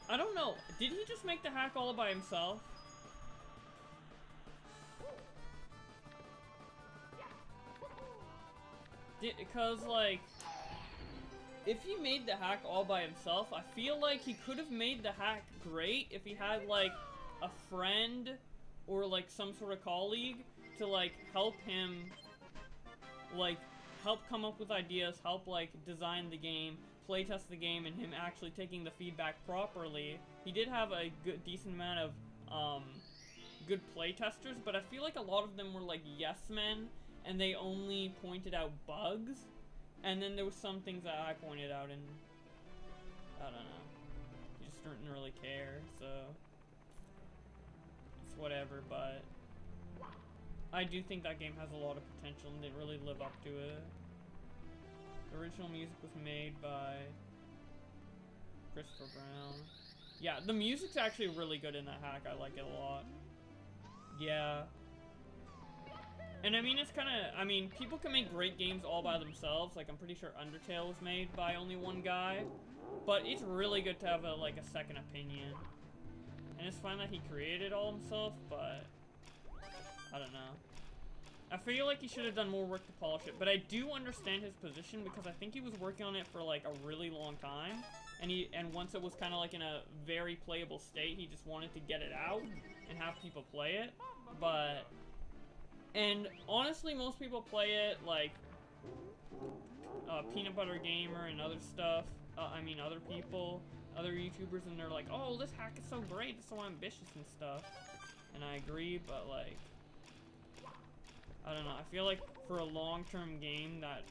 I don't know. Did he just make the hack all by himself? Because, like, if he made the hack all by himself, I feel like he could have made the hack great if he had, like, a friend or, like, some sort of colleague to, like, help him, like, help come up with ideas, help, like, design the game, playtest the game and him actually taking the feedback properly. He did have a good, decent amount of um, good playtesters, but I feel like a lot of them were like yes men, and they only pointed out bugs. And then there was some things that I pointed out, and I don't know. He just didn't really care, so it's whatever. But I do think that game has a lot of potential, and didn't really live up to it. The original music was made by Christopher Brown. Yeah, the music's actually really good in that hack. I like it a lot. Yeah. And I mean, it's kind of, I mean, people can make great games all by themselves. Like, I'm pretty sure Undertale was made by only one guy. But it's really good to have, a like, a second opinion. And it's fine that he created it all himself, but... I don't know. I feel like he should have done more work to polish it, but I do understand his position because I think he was working on it for like a really long time. And he and once it was kind of like in a very playable state, he just wanted to get it out and have people play it. But and honestly, most people play it like uh, Peanut Butter Gamer and other stuff. Uh, I mean, other people, other YouTubers, and they're like, "Oh, this hack is so great, it's so ambitious and stuff." And I agree, but like, I don't know. I feel like for a long-term game that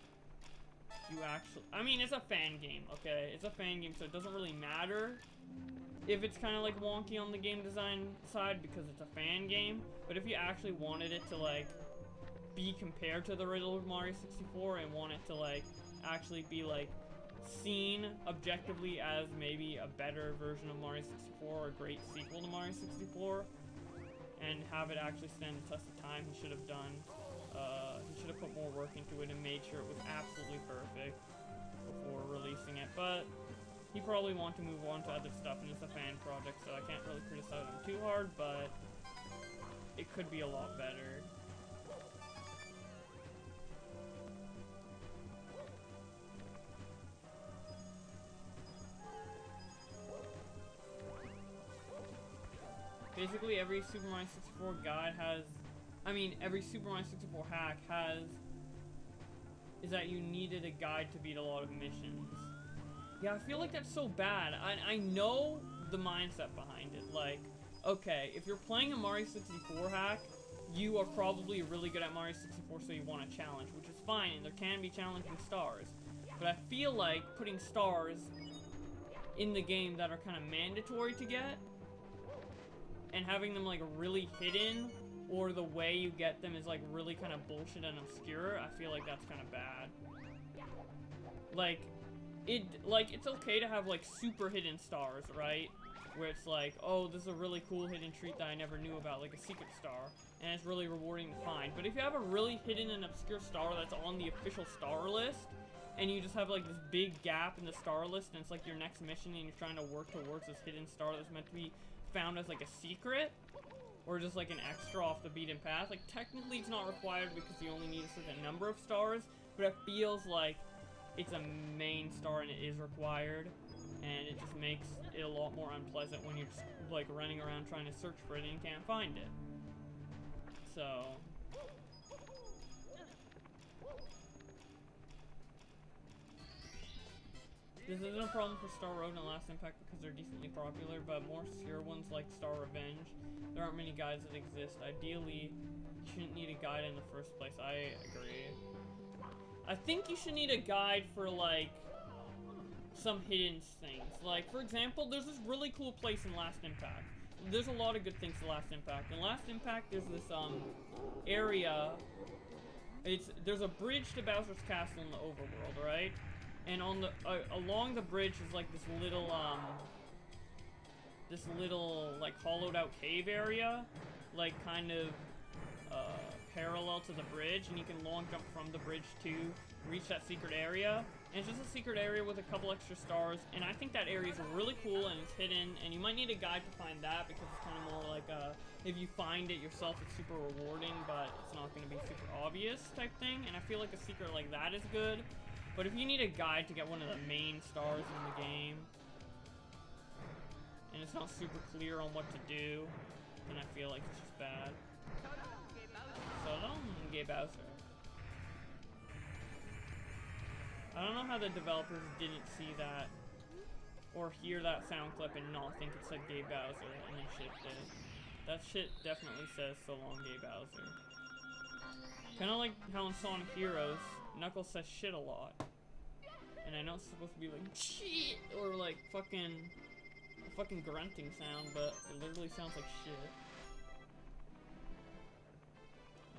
you actually, I mean, it's a fan game, okay? It's a fan game, so it doesn't really matter if it's kind of like wonky on the game design side because it's a fan game. But if you actually wanted it to like be compared to the original Mario 64 and want it to like actually be like seen objectively as maybe a better version of Mario 64 or a great sequel to Mario 64 and have it actually stand the test of time, he should have done. Uh, he should have put more work into it and made sure it was absolutely perfect before releasing it. But he probably want to move on to other stuff, and it's a fan project, so I can't really criticize him too hard, but it could be a lot better. Basically, every Super Mario 64 guide has, I mean, every Super Mario 64 hack has, is that you needed a guide to beat a lot of missions. Yeah, I feel like that's so bad. I, I know the mindset behind it. Like, okay, if you're playing a Mario 64 hack, you are probably really good at Mario 64, so you want a challenge, which is fine, and there can be challenging stars. But I feel like putting stars in the game that are kind of mandatory to get, and having them, like, really hidden, or the way you get them is, like, really kind of bullshit and obscure, I feel like that's kind of bad. Like, it like it's okay to have like super hidden stars, right? Where it's like, oh, this is a really cool hidden treat that I never knew about, like a secret star, and it's really rewarding to find. But if you have a really hidden and obscure star that's on the official star list, and you just have like this big gap in the star list, and it's like your next mission, and you're trying to work towards this hidden star that's meant to be found as like a secret, or just like an extra off the beaten path. Like technically it's not required because you only need a certain number of stars, but it feels like it's a main star and it is required. And it just makes it a lot more unpleasant when you're like running around trying to search for it and can't find it. So... This isn't a problem for Star Road and Last Impact because they're decently popular, but more obscure ones like Star Revenge, there aren't many guides that exist. Ideally, you shouldn't need a guide in the first place. I agree. I think you should need a guide for, like, some hidden things. Like, for example, there's this really cool place in Last Impact. There's a lot of good things in Last Impact. In Last Impact, there's this, um, area... It's, there's a bridge to Bowser's Castle in the overworld, right? And on the, uh, along the bridge is, like, this little, um... This little, like, hollowed out cave area. Like, kind of, uh parallel to the bridge, and you can long jump from the bridge to reach that secret area. And it's just a secret area with a couple extra stars, and I think that area is really cool and it's hidden, and you might need a guide to find that because it's kind of more like a, if you find it yourself, it's super rewarding, but it's not going to be super obvious type thing, and I feel like a secret like that is good. But if you need a guide to get one of the main stars in the game, and it's not super clear on what to do, then I feel like it's just bad. So long, Gay Bowser. I don't know how the developers didn't see that or hear that sound clip and not think it said Gay Bowser and then shipped it. That shit definitely says so long Gay Bowser. Kinda like how in Sonic Heroes, Knuckles says shit a lot. And I know it's supposed to be like shit or like fucking fucking grunting sound, but it literally sounds like shit.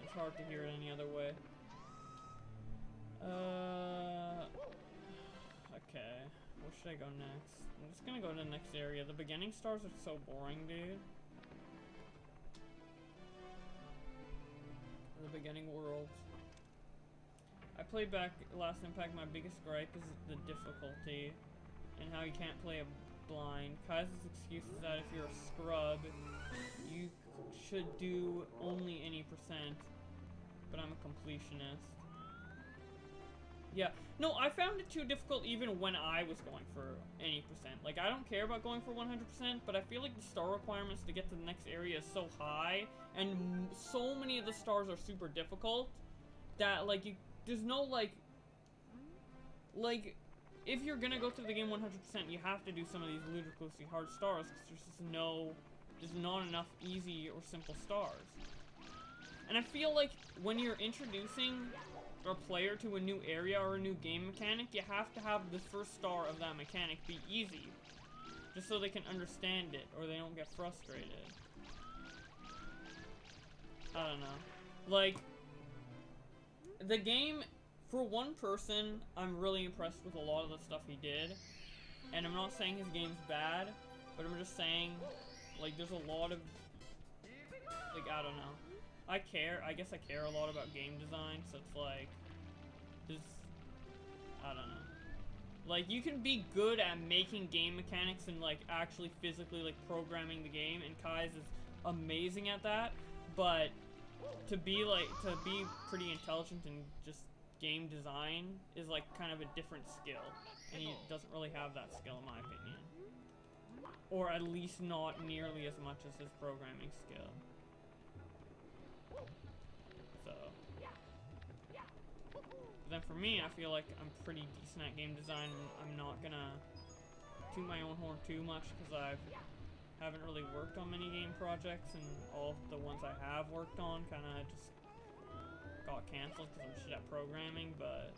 It's hard to hear it any other way. Uh, okay. Where should I go next? I'm just gonna go to the next area. The beginning stars are so boring, dude. The beginning world. I played back Last Impact. My biggest gripe is the difficulty and how you can't play a blind. Kaze's excuse is that if you're a scrub, you should do only any percent but I'm a completionist. Yeah. No, I found it too difficult even when I was going for any percent. Like, I don't care about going for 100%, but I feel like the star requirements to get to the next area is so high, and so many of the stars are super difficult, that, like, you, there's no, like, like, if you're gonna go through the game 100%, you have to do some of these ludicrously hard stars because there's just no, there's not enough easy or simple stars. And I feel like when you're introducing a player to a new area or a new game mechanic, you have to have the first star of that mechanic be easy. Just so they can understand it or they don't get frustrated. I don't know. Like, the game, for one person, I'm really impressed with a lot of the stuff he did. And I'm not saying his game's bad, but I'm just saying, like, there's a lot of, like, I don't know. I care, I guess I care a lot about game design, so it's like, just, I don't know. Like, you can be good at making game mechanics and, like, actually physically, like, programming the game, and Kaze is amazing at that, but to be, like, to be pretty intelligent in just game design is, like, kind of a different skill, and he doesn't really have that skill, in my opinion. Or at least not nearly as much as his programming skill. Then for me, I feel like I'm pretty decent at game design. I'm not gonna toot my own horn too much because I haven't really worked on many game projects, and all the ones I have worked on kind of just got canceled because I'm shit at programming. But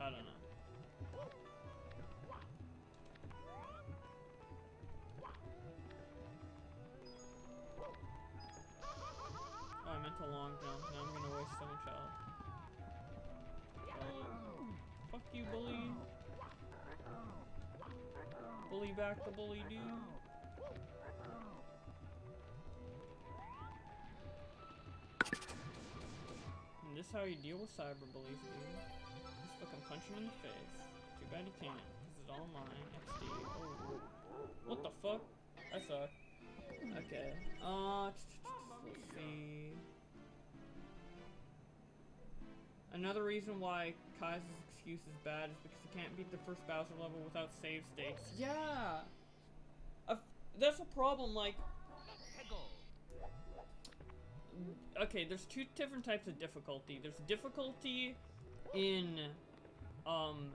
I don't know. Oh, I meant to long jump. Now I'm gonna waste so much health. Fuck you, bully. Bully back the bully, dude. And this how you deal with cyber bullies, dude. Just fucking punch him in the face. Too bad he can't. This is all mine. XD. Oh. What the fuck? I suck. Okay. Uh, let's see. Another reason why Kaze's excuse is bad is because he can't beat the first Bowser level without save states. Yeah! that's a problem, like... Okay, there's two different types of difficulty. There's difficulty in, um,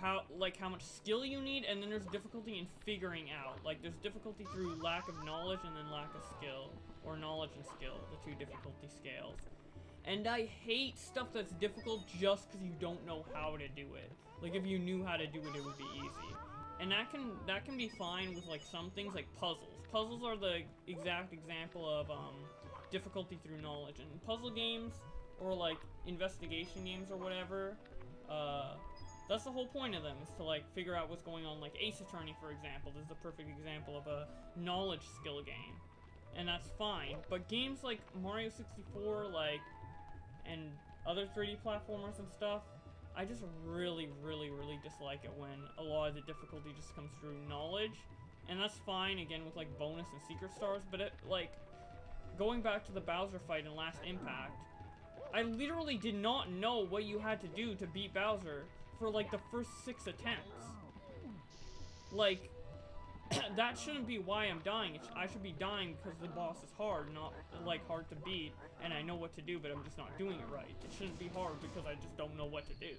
how, like, how much skill you need, and then there's difficulty in figuring out. Like, there's difficulty through lack of knowledge and then lack of skill. Or knowledge and skill, the two difficulty scales. And I hate stuff that's difficult just because you don't know how to do it. Like, if you knew how to do it, it would be easy. And that can that can be fine with, like, some things like puzzles. Puzzles are the exact example of, um, difficulty through knowledge. And puzzle games, or, like, investigation games or whatever, uh, that's the whole point of them, is to, like, figure out what's going on. Like, Ace Attorney, for example, is a perfect example of a knowledge skill game. And that's fine. But games like Mario 64, like, and other 3D platformers and stuff, I just really, really, really dislike it when a lot of the difficulty just comes through knowledge. And that's fine, again, with, like, bonus and secret stars, but it, like, going back to the Bowser fight in Last Impact, I literally did not know what you had to do to beat Bowser for, like, the first six attempts. Like, [CLEARS THROAT] that shouldn't be why I'm dying. I should be dying because the boss is hard, not, like, hard to beat, and I know what to do, but I'm just not doing it right. It shouldn't be hard because I just don't know what to do.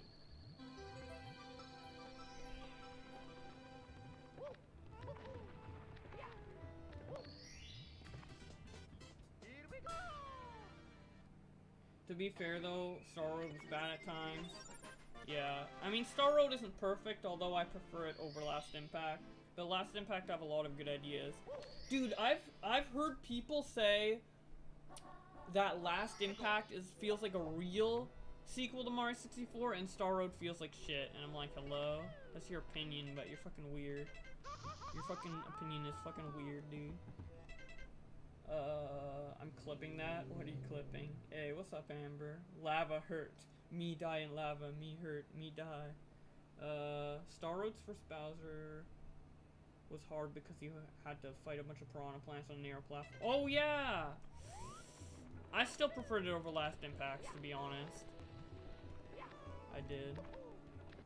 To be fair though, Star Road was bad at times. Yeah, I mean Star Road isn't perfect, although I prefer it over Last Impact. But Last Impact I have a lot of good ideas. Dude, I've I've heard people say that Last Impact is feels like a real sequel to Mario 64 and Star Road feels like shit. And I'm like, hello? That's your opinion, but you're fucking weird. Your fucking opinion is fucking weird, dude. Uh, I'm clipping that. What are you clipping? Hey, what's up, Amber? Lava hurt. Me die in lava. Me hurt. Me die. Uh, Star Road's first Bowser was hard because you had to fight a bunch of piranha plants on a narrow platform. Oh, yeah! I still preferred it over Last Impacts, to be honest. I did.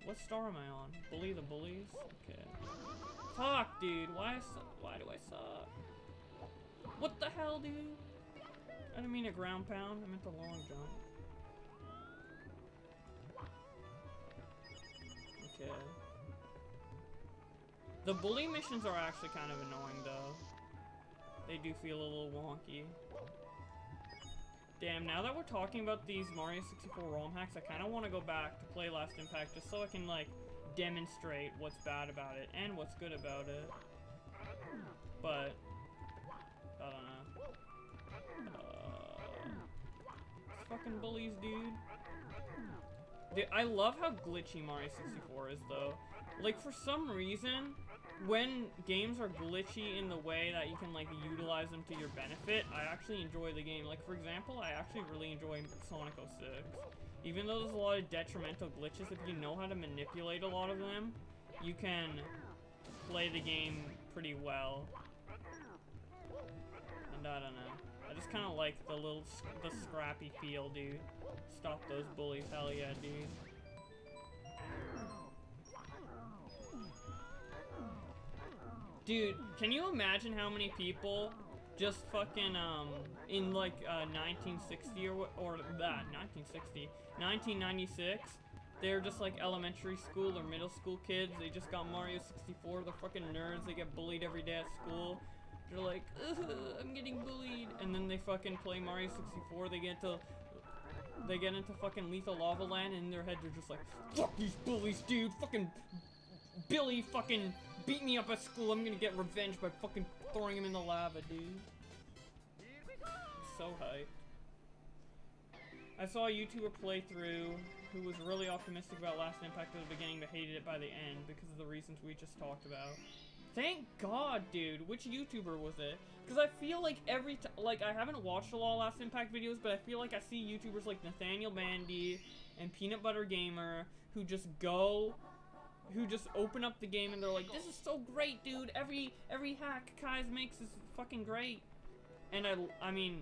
What star am I on? Bully the bullies? Okay. Fuck, dude. Why, why do I suck? What the hell, dude? I didn't mean a ground pound. I meant the long jump. Okay. The bully missions are actually kind of annoying, though. They do feel a little wonky. Damn, now that we're talking about these Mario 64 ROM hacks, I kind of want to go back to play Last Impact just so I can, like, demonstrate what's bad about it and what's good about it. But, I don't know. Uh, fucking bullies, dude. Dude, I love how glitchy Mario 64 is, though. Like, for some reason, when games are glitchy in the way that you can, like, utilize them to your benefit, I actually enjoy the game. Like, for example, I actually really enjoy Sonic 06. Even though there's a lot of detrimental glitches, if you know how to manipulate a lot of them, you can play the game pretty well. And I don't know. I just kind of like the little, the scrappy feel, dude. Stop those bullies, hell yeah, dude. Dude, can you imagine how many people just fucking, um, in like, uh, 1960 or or that, 1960, 1996, they're just like elementary school or middle school kids, they just got Mario 64, they're fucking nerds, they get bullied every day at school, they're like, I'm getting bullied, and then they fucking play Mario 64, they get to, they get into fucking Lethal Lava Land, and in their head they're just like, fuck these bullies, dude, fucking Billy fucking beat me up at school. I'm gonna get revenge by fucking throwing him in the lava, dude. So hyped. I saw a YouTuber playthrough who was really optimistic about Last Impact at the beginning but hated it by the end because of the reasons we just talked about. Thank God, dude. Which YouTuber was it? Because I feel like every time, like, I haven't watched a lot of Last Impact videos, but I feel like I see YouTubers like Nathaniel Bandy and Peanut Butter Gamer who just go who just open up the game and they're like, this is so great, dude. Every every hack Kaze makes is fucking great. And I, I mean,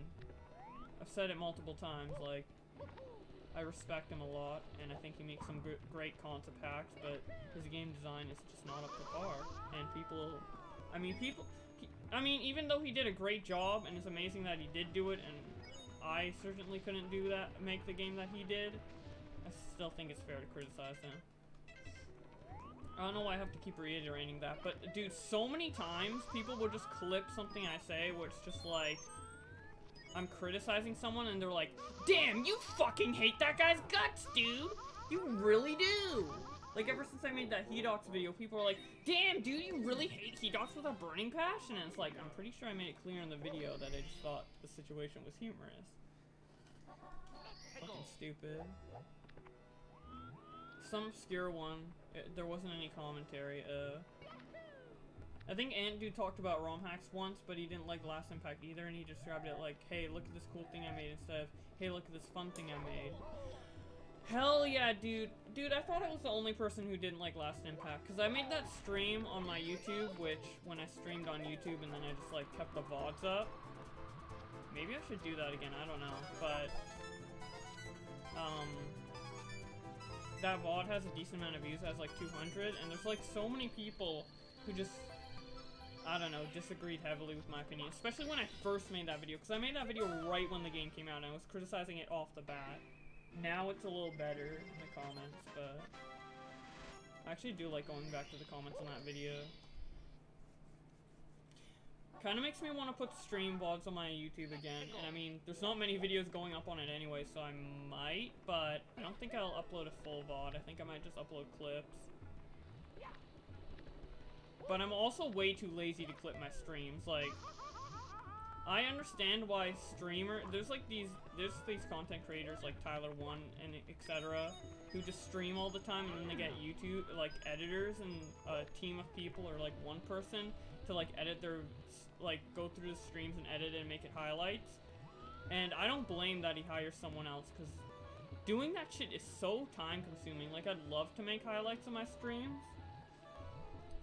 I've said it multiple times, like, I respect him a lot, and I think he makes some great concept hacks, but his game design is just not up to par. And people, I mean, people, he, I mean, even though he did a great job, and it's amazing that he did do it, and I certainly couldn't do that, make the game that he did, I still think it's fair to criticize him. I don't know why I have to keep reiterating that, but dude, so many times people will just clip something I say where it's just like, I'm criticizing someone and they're like, damn, you fucking hate that guy's guts, dude! You really do! Like, ever since I made that Hedox video, people are like, damn, dude, you really hate Hedox with a burning passion? And it's like, I'm pretty sure I made it clear in the video that I just thought the situation was humorous. Fucking stupid. Some obscure one it, uh, there wasn't any commentary. Uh, I think Ant Dude talked about ROM hacks once, but he didn't like Last Impact either, and he just grabbed it like, hey, look at this cool thing I made instead of, hey, look at this fun thing I made. Hell yeah, dude. Dude, I thought I was the only person who didn't like Last Impact, because I made that stream on my YouTube, which, when I streamed on YouTube and then I just, like, kept the VODs up. Maybe I should do that again, I don't know, but... Um that VOD has a decent amount of views, has like 200, and there's like so many people who just, I don't know, disagreed heavily with my opinion, especially when I first made that video, because I made that video right when the game came out, and I was criticizing it off the bat. Now it's a little better in the comments, but I actually do like going back to the comments on that video. Kind of makes me want to put stream VODs on my YouTube again. And I mean, there's not many videos going up on it anyway, so I might, but I don't think I'll upload a full VOD. I think I might just upload clips. But I'm also way too lazy to clip my streams. Like, I understand why streamer there's like these there's these content creators like Tyler One and etc. who just stream all the time and then they get YouTube like editors and a team of people or like one person to like edit their like go through the streams and edit and make it highlights. And I don't blame that he hires someone else because doing that shit is so time consuming. Like I'd love to make highlights of my streams.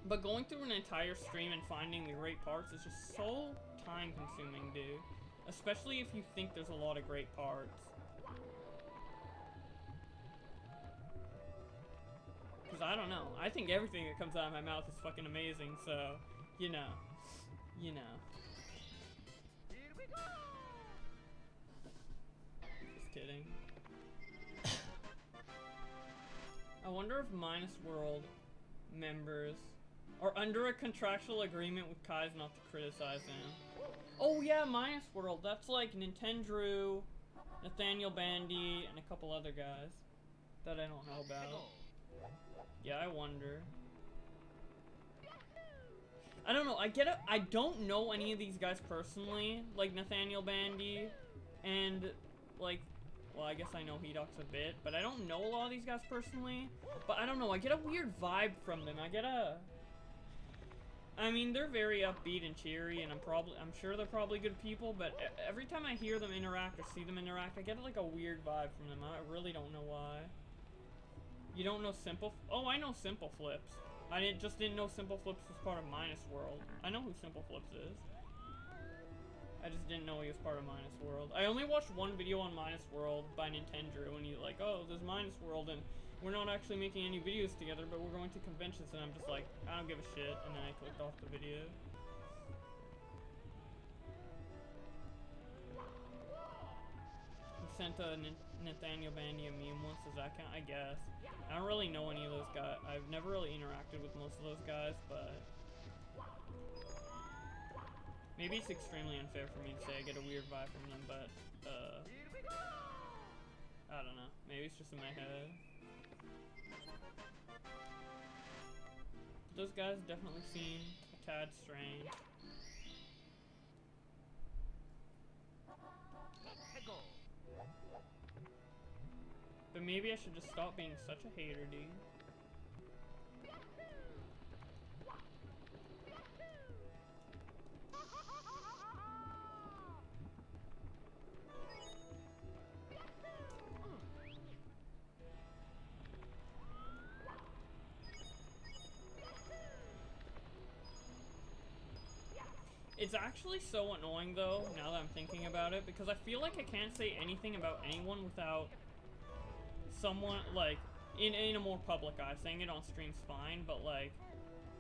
But going through an entire stream and finding the great parts is just so time consuming, dude. Especially if you think there's a lot of great parts. Because I don't know. I think everything that comes out of my mouth is fucking amazing, so, you know you know. Just kidding. I wonder if Minus World members are under a contractual agreement with Kaze not to criticize him. Oh yeah, Minus World. That's like Nintendo, Nathaniel Bandy, and a couple other guys that I don't know about. Yeah, I wonder. I don't know. I get it. I don't know any of these guys personally, like Nathaniel Bandy, and like, well, I guess I know Hedox a bit, but I don't know a lot of these guys personally. But I don't know. I get a weird vibe from them. I get a. I mean, they're very upbeat and cheery, and I'm probably, I'm sure they're probably good people. But every time I hear them interact or see them interact, I get like a weird vibe from them. I really don't know why. You don't know Simple? Oh, I know Simple Flips. I didn't, just didn't know Simple Flips was part of Minus World. I know who Simple Flips is. I just didn't know he was part of Minus World. I only watched one video on Minus World by Nintendo, and he's like, oh, there's Minus World, and we're not actually making any videos together, but we're going to conventions, and I'm just like, I don't give a shit, and then I clicked off the video. He sent a Nathaniel Bandy a meme once, does that count? I guess. I don't really know any of those guys. I've never really interacted with most of those guys, but... Maybe it's extremely unfair for me to say I get a weird vibe from them, but, uh... I don't know. Maybe it's just in my head. Those guys definitely seem a tad strange. But maybe I should just stop being such a hater, dude. It's actually so annoying though, now that I'm thinking about it, because I feel like I can't say anything about anyone without someone, like, in, in a more public eye. Saying it on stream's fine, but, like,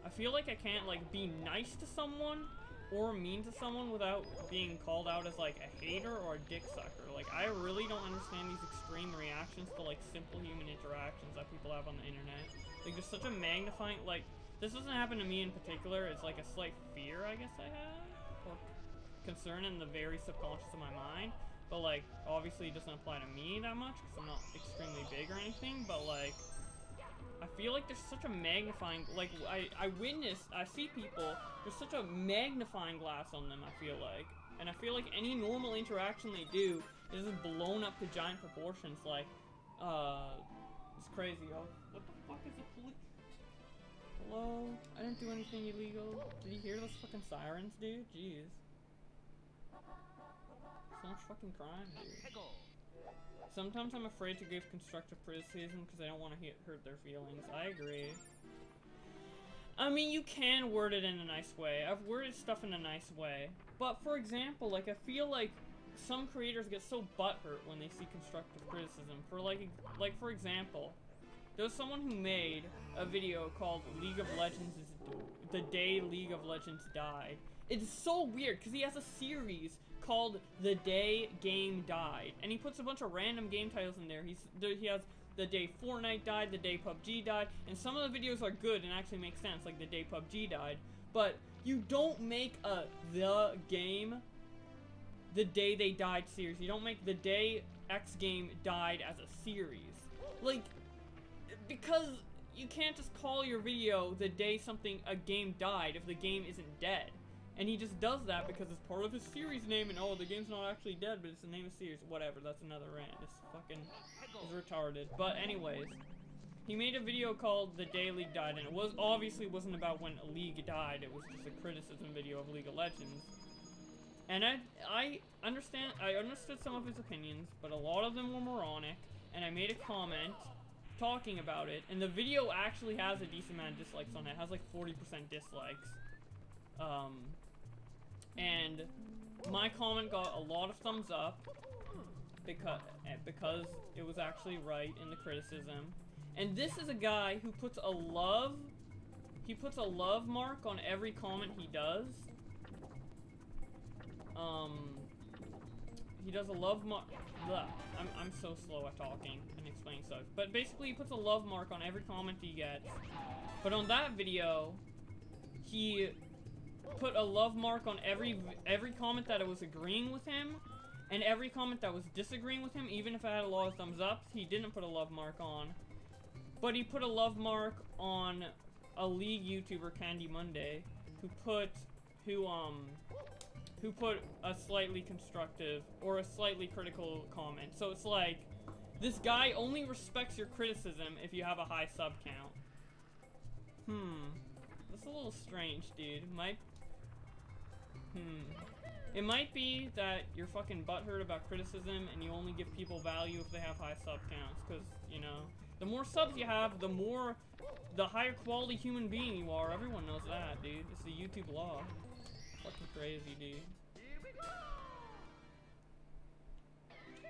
I feel like I can't, like, be nice to someone or mean to someone without being called out as, like, a hater or a dick sucker. Like, I really don't understand these extreme reactions to, like, simple human interactions that people have on the internet. Like, there's such a magnifying, like, this doesn't happen to me in particular. It's, like, a slight fear, I guess I have, or concern in the very subconscious of my mind. But, like, obviously it doesn't apply to me that much because I'm not extremely big or anything. But, like, I feel like there's such a magnifying, like, I, I witness, I see people, there's such a magnifying glass on them, I feel like. And I feel like any normal interaction they do is blown up to giant proportions, like, uh, it's crazy, oh, what the fuck is the police? Hello? I didn't do anything illegal. Did you hear those fucking sirens, dude? Jeez so much fucking crime, dude. Sometimes I'm afraid to give constructive criticism because I don't want to hurt their feelings. I agree. I mean, you can word it in a nice way. I've worded stuff in a nice way. But, for example, like, I feel like some creators get so butthurt when they see constructive criticism. For, like, like for example, there was someone who made a video called League of Legends is the day League of Legends died. It's so weird, because he has a series called The Day Game Died. And he puts a bunch of random game titles in there. He's He has The Day Fortnite Died, The Day PUBG Died, and some of the videos are good and actually make sense, like The Day PUBG Died. But you don't make a The Game The Day They Died series. You don't make The Day X Game Died as a series. Like, because you can't just call your video the day something, a game died if the game isn't dead. And he just does that because it's part of his series name and oh, the game's not actually dead, but it's the name of series. Whatever, that's another rant. This fucking is retarded. But anyways, he made a video called The Day League Died, and it was obviously wasn't about when a league died. It was just a criticism video of League of Legends. And I, I understand, I understood some of his opinions, but a lot of them were moronic, and I made a comment talking about it, and the video actually has a decent amount of dislikes on it. It has like 40% dislikes. Um, and my comment got a lot of thumbs up because because it was actually right in the criticism. And this is a guy who puts a love he puts a love mark on every comment he does. Um he does a love mark. I'm I'm so slow at talking and explaining stuff. But basically, he puts a love mark on every comment he gets. But on that video, he put a love mark on every every comment that I was agreeing with him, and every comment that was disagreeing with him, even if it had a lot of thumbs up, he didn't put a love mark on. But he put a love mark on a league YouTuber, Candy Monday, who put who um who put a slightly constructive or a slightly critical comment. So it's like this guy only respects your criticism if you have a high sub count. Hmm. That's a little strange, dude. Might Hmm. It might be that you're fucking butthurt about criticism and you only give people value if they have high sub counts, because, you know, the more subs you have, the more, the higher quality human being you are. Everyone knows that, dude. It's the YouTube law. Fucking crazy, dude.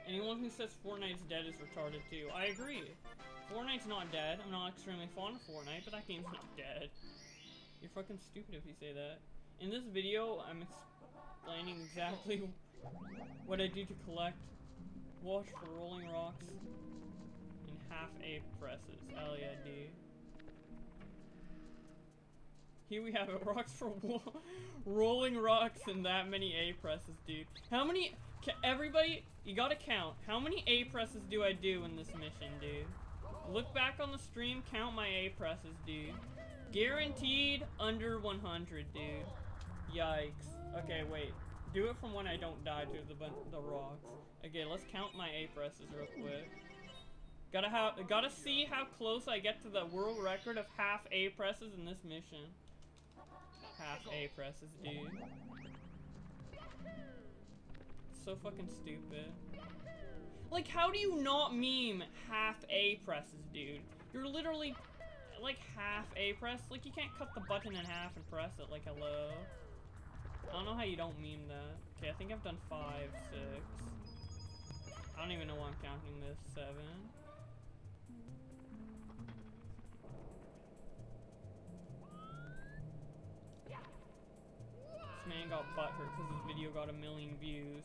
Anyone who says Fortnite's dead is retarded too. I agree. Fortnite's not dead. I'm not extremely fond of Fortnite, but that game's not dead. You're fucking stupid if you say that. In this video, I'm explaining exactly what I do to collect watch for rolling rocks in half A presses. Dude. Here we have it. [LAUGHS] Rocks for rolling rocks and that many A presses, dude. How many? Everybody, you gotta count. How many A presses do I do in this mission, dude? Look back on the stream, count my A presses, dude. Guaranteed under 100, dude. Yikes. Okay, wait. Do it from when I don't die to the the rocks. Okay, let's count my A presses real quick. Gotta have, gotta see how close I get to the world record of half A presses in this mission. Half A presses, dude. So fucking stupid. Like, how do you not meme half A presses, dude? You're literally, like, half A press. Like, you can't cut the button in half and press it, like, hello. I don't know how you don't meme that. Okay, I think I've done five, six. I don't even know why I'm counting this. Seven. This man got butthurt because his video got a million views.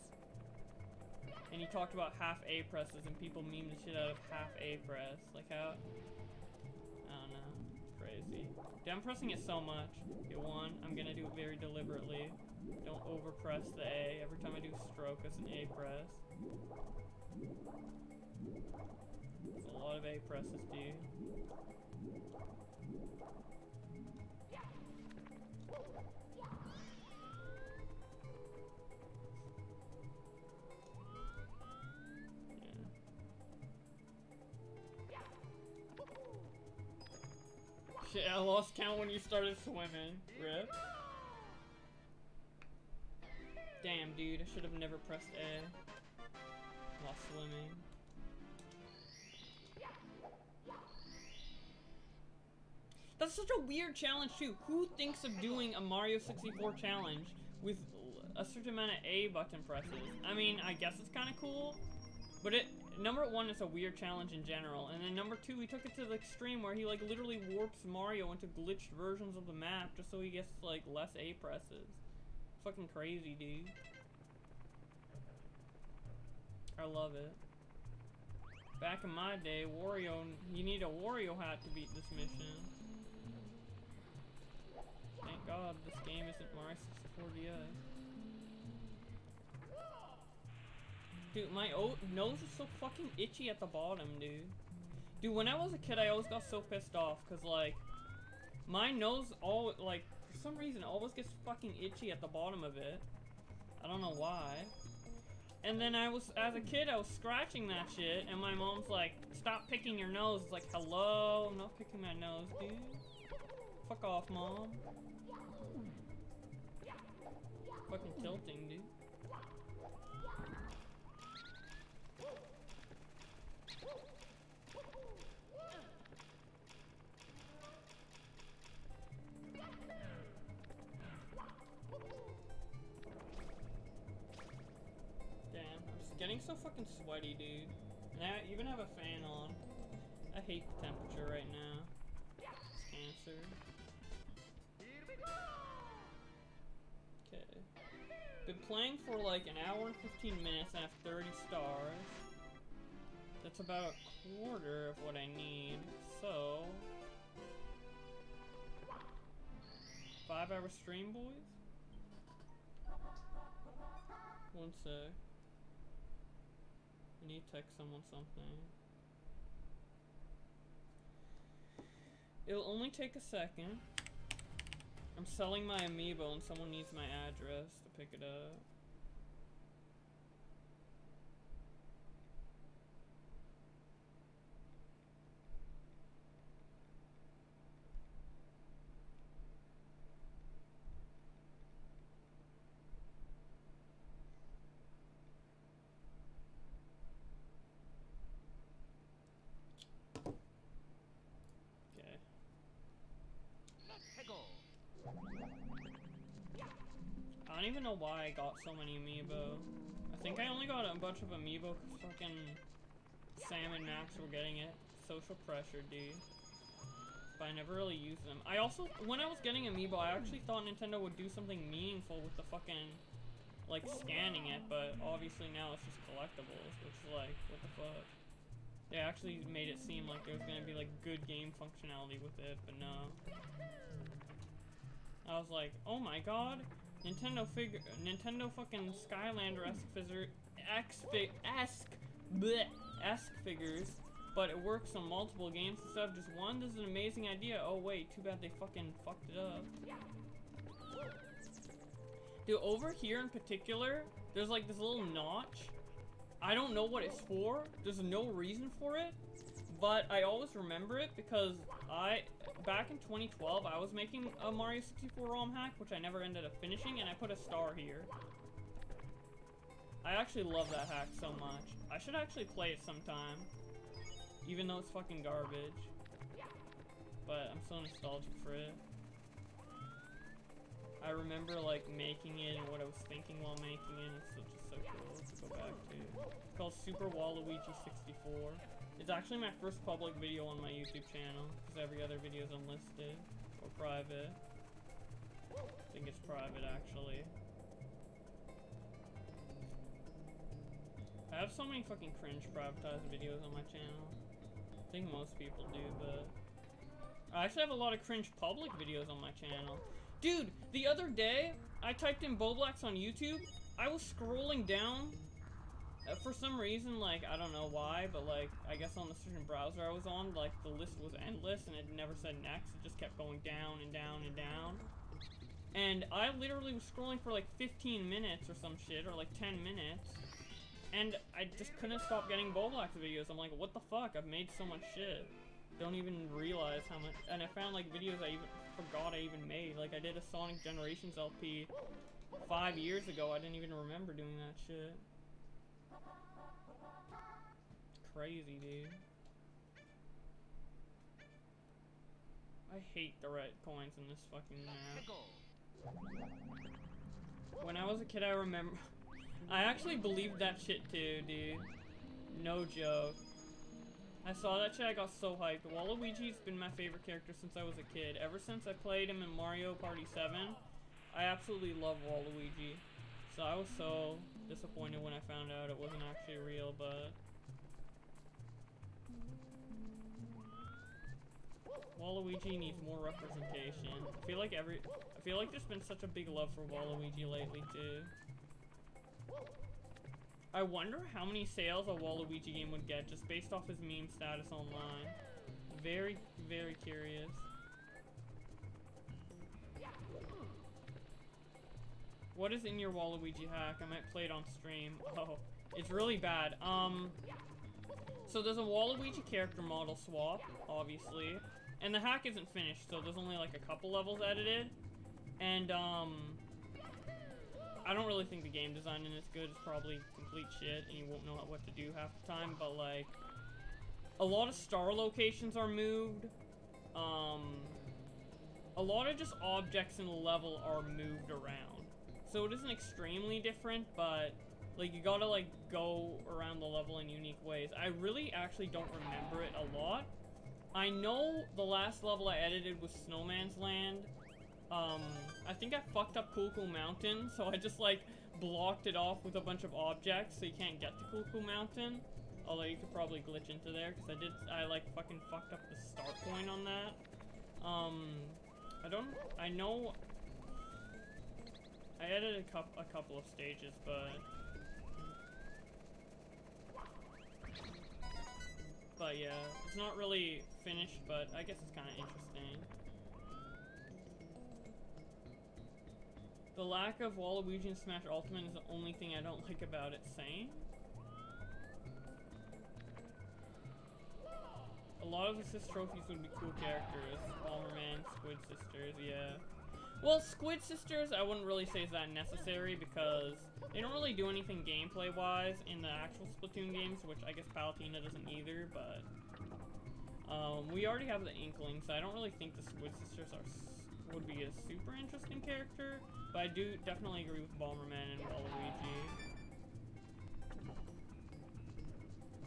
And he talked about half A presses and people meme the shit out of half A press. Like how? Crazy. I'm pressing it so much. Okay, one, I'm gonna do it very deliberately. Don't overpress the A. Every time I do stroke, it's an A press. There's a lot of A presses, dude. Shit, I lost count when you started swimming. Rip. Damn, dude, I should have never pressed A while swimming. That's such a weird challenge, too. Who thinks of doing a Mario 64 challenge with a certain amount of A button presses? I mean, I guess it's kind of cool, but it number one, it's a weird challenge in general, and then number two, he took it to the extreme where he like literally warps Mario into glitched versions of the map just so he gets like less A presses. Fucking crazy, dude. I love it. Back in my day, Wario, you need a Wario hat to beat this mission. Thank God this game isn't Mario 64 DS. Dude, my nose is so fucking itchy at the bottom, dude. Dude, when I was a kid, I always got so pissed off, because, like, my nose all, like, for some reason, always gets fucking itchy at the bottom of it. I don't know why. And then I was, as a kid, I was scratching that shit, and my mom's like, stop picking your nose. It's like, hello, I'm not picking my nose, dude. Fuck off, mom. Fucking tilting, dude. So fucking sweaty, dude. And I even have a fan on. I hate the temperature right now. It's cancer. Okay. Been playing for like an hour and 15 minutes and I have 30 stars. That's about a quarter of what I need. So, five hour stream, boys? One sec. I need to text someone something. It'll only take a second. I'm selling my amiibo and someone needs my address to pick it up. Okay. I don't even know why I got so many amiibo. I think I only got a bunch of amiibo because fucking Sam and Max were getting it. Social pressure, dude. But I never really used them. I also, when I was getting amiibo, I actually thought Nintendo would do something meaningful with the fucking, like, scanning it. But obviously now it's just collectibles, which is like, what the fuck? They actually made it seem like there was gonna be, like, good game functionality with it, but no. I was like, oh my god, Nintendo figure, Nintendo fucking Skylander-esque figure, X esque, bleh, esque figures, but it works on multiple games instead of just one. This is an amazing idea. Oh wait, too bad they fucking fucked it up. Dude, over here in particular, there's like this little notch. I don't know what it's for. There's no reason for it. But I always remember it because I, back in 2012, I was making a Mario 64 ROM hack, which I never ended up finishing, and I put a star here. I actually love that hack so much. I should actually play it sometime. Even though it's fucking garbage. But I'm so nostalgic for it. I remember like making it and what I was thinking while making it. It's just so cool to go back to. It's called Super Waluigi 64. It's actually my first public video on my YouTube channel, because every other video is unlisted or private. I think it's private actually. I have so many fucking cringe privatized videos on my channel. I think most people do, but I actually have a lot of cringe public videos on my channel. Dude, the other day, I typed in Bowblax on YouTube. I was scrolling down Uh, for some reason, like, I don't know why, but, like, I guess on the certain browser I was on, like, the list was endless and it never said next. It just kept going down and down and down. And I literally was scrolling for, like, 15 minutes or some shit, or, like, 10 minutes. And I just couldn't stop getting Bowblax videos. I'm like, what the fuck? I've made so much shit. Don't even realize how much. And I found, like, videos I even forgot I even made. Like, I did a Sonic Generations LP five years ago. I didn't even remember doing that shit. Crazy, dude. I hate the red coins in this fucking map. When I was a kid, I remember... [LAUGHS] I actually believed that shit too, dude. No joke. I saw that shit, I got so hyped. Waluigi's been my favorite character since I was a kid. Ever since I played him in Mario Party 7, I absolutely love Waluigi. So I was so disappointed when I found out it wasn't actually real, but... Waluigi needs more representation. I feel like every... I feel like there's been such a big love for Waluigi lately, too. I wonder how many sales a Waluigi game would get just based off his meme status online. Very, very curious. What is in your Waluigi hack? I might play it on stream. [LAUGHS] Oh, it's really bad. Um, so there's a Waluigi character model swap, obviously. And the hack isn't finished, so there's only like a couple levels edited. And, um, I don't really think the game design in it's good. It's probably complete shit, and you won't know what to do half the time, but, like, a lot of star locations are moved. Um, a lot of just objects in the level are moved around. So it isn't extremely different, but, like, you gotta, like, go around the level in unique ways. I really actually don't remember it a lot. I know the last level I edited was Snowman's Land, um, I think I fucked up Cool Mountain, so I just, like, blocked it off with a bunch of objects so you can't get to Cuckoo Mountain. Although you could probably glitch into there because I did, I like fucking fucked up the start point on that. Um, I don't, I know, I added a, cup, a couple of stages, but But yeah, it's not really finished, but I guess it's kind of interesting. The lack of Waluigi in Smash Ultimate is the only thing I don't like about it, same? A lot of assist trophies would be cool characters. Bomberman, Squid Sisters, yeah. Well, Squid Sisters, I wouldn't really say is that necessary because they don't really do anything gameplay-wise in the actual Splatoon games, which I guess Palutena doesn't either, but... Um, we already have the Inkling, so I don't really think the Squid Sisters are would be a super interesting character, but I do definitely agree with Bomberman and Waluigi.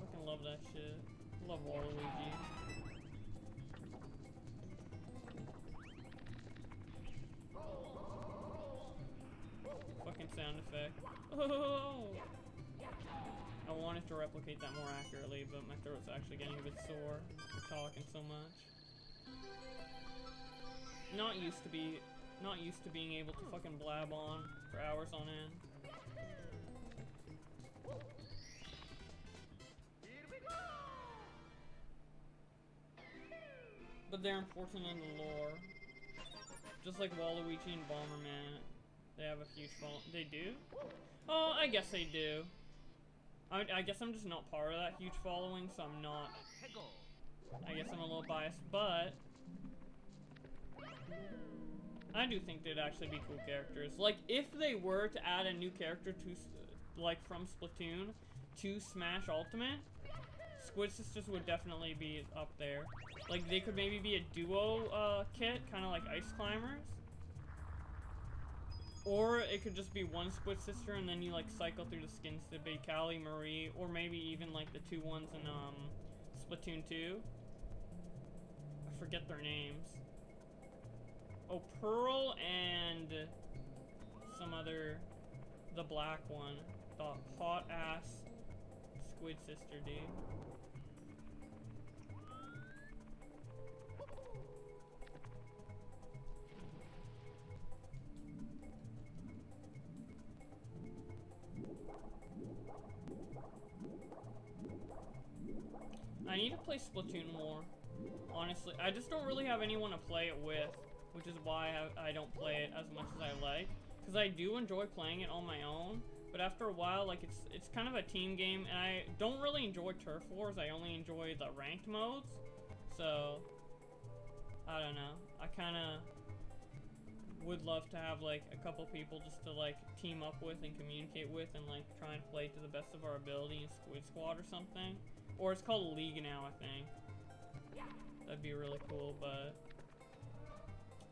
Fucking love that shit. Love Waluigi. Sound effect. Oh! [LAUGHS] I wanted to replicate that more accurately, but my throat's actually getting a bit sore for talking so much. Not used to be, not used to being able to fucking blab on for hours on end. But they're important in the lore. Just like Waluigi and Bomberman, they have a huge fall. They do? Oh, I guess they do. I, I guess I'm just not part of that huge following, so I'm not. I guess I'm a little biased, but I do think they'd actually be cool characters. Like, if they were to add a new character to, like, from Splatoon to Smash Ultimate, Squid Sisters would definitely be up there. Like, they could maybe be a duo uh, kit, kind of like Ice Climbers. Or it could just be one Squid Sister and then you, like, cycle through the skins to be Callie, Marie, or maybe even, like, the two ones in um, Splatoon 2. I forget their names. Oh, Pearl and some other, the black one. The hot ass squid sister, dude. I need to play Splatoon more. Honestly, I just don't really have anyone to play it with which is why I, don't play it as much as I like. Because I do enjoy playing it on my own, but after a while, like, it's it's kind of a team game, and I don't really enjoy Turf Wars, I only enjoy the ranked modes, so, I don't know, I kind of would love to have, like, a couple people just to, like, team up with and communicate with and, like, try and play to the best of our ability in Squid Squad or something. Or it's called League now, I think. That'd be really cool, but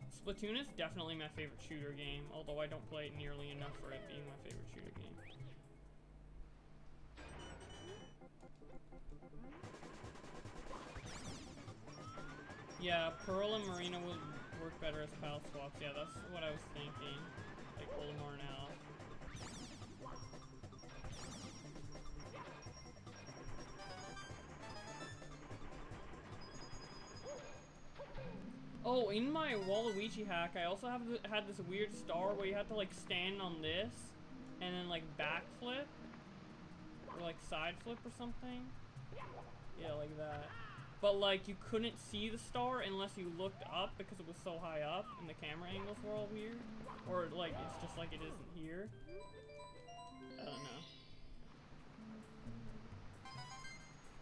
Splatoon is definitely my favorite shooter game, although I don't play it nearly enough for it being my favorite shooter game. Yeah, Pearl and Marina would work better as pal swaps. Yeah, that's what I was thinking. Like Olimar now. Oh, in my Waluigi hack, I also have had this weird star where you have to like stand on this and then like backflip or like side flip or something. Yeah, like that. But like you couldn't see the star unless you looked up because it was so high up and the camera angles were all weird. Or like it's just like it isn't here. I don't know.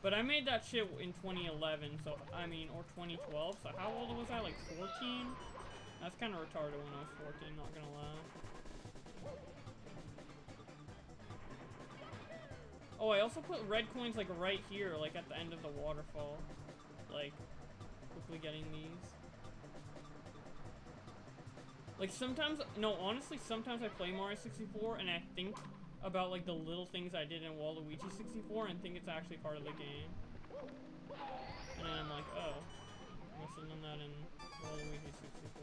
But I made that shit in 2011, so, I mean, or 2012, so how old was I, like 14? That's kind of retarded when I was 14, not gonna lie. Oh, I also put red coins, like, right here, like, at the end of the waterfall. Like, quickly getting these. Like, sometimes, no, honestly, sometimes I play Mario 64, and I think about like the little things I did in Waluigi 64 and think it's actually part of the game. And then I'm like, oh, I must have done that in Waluigi 64.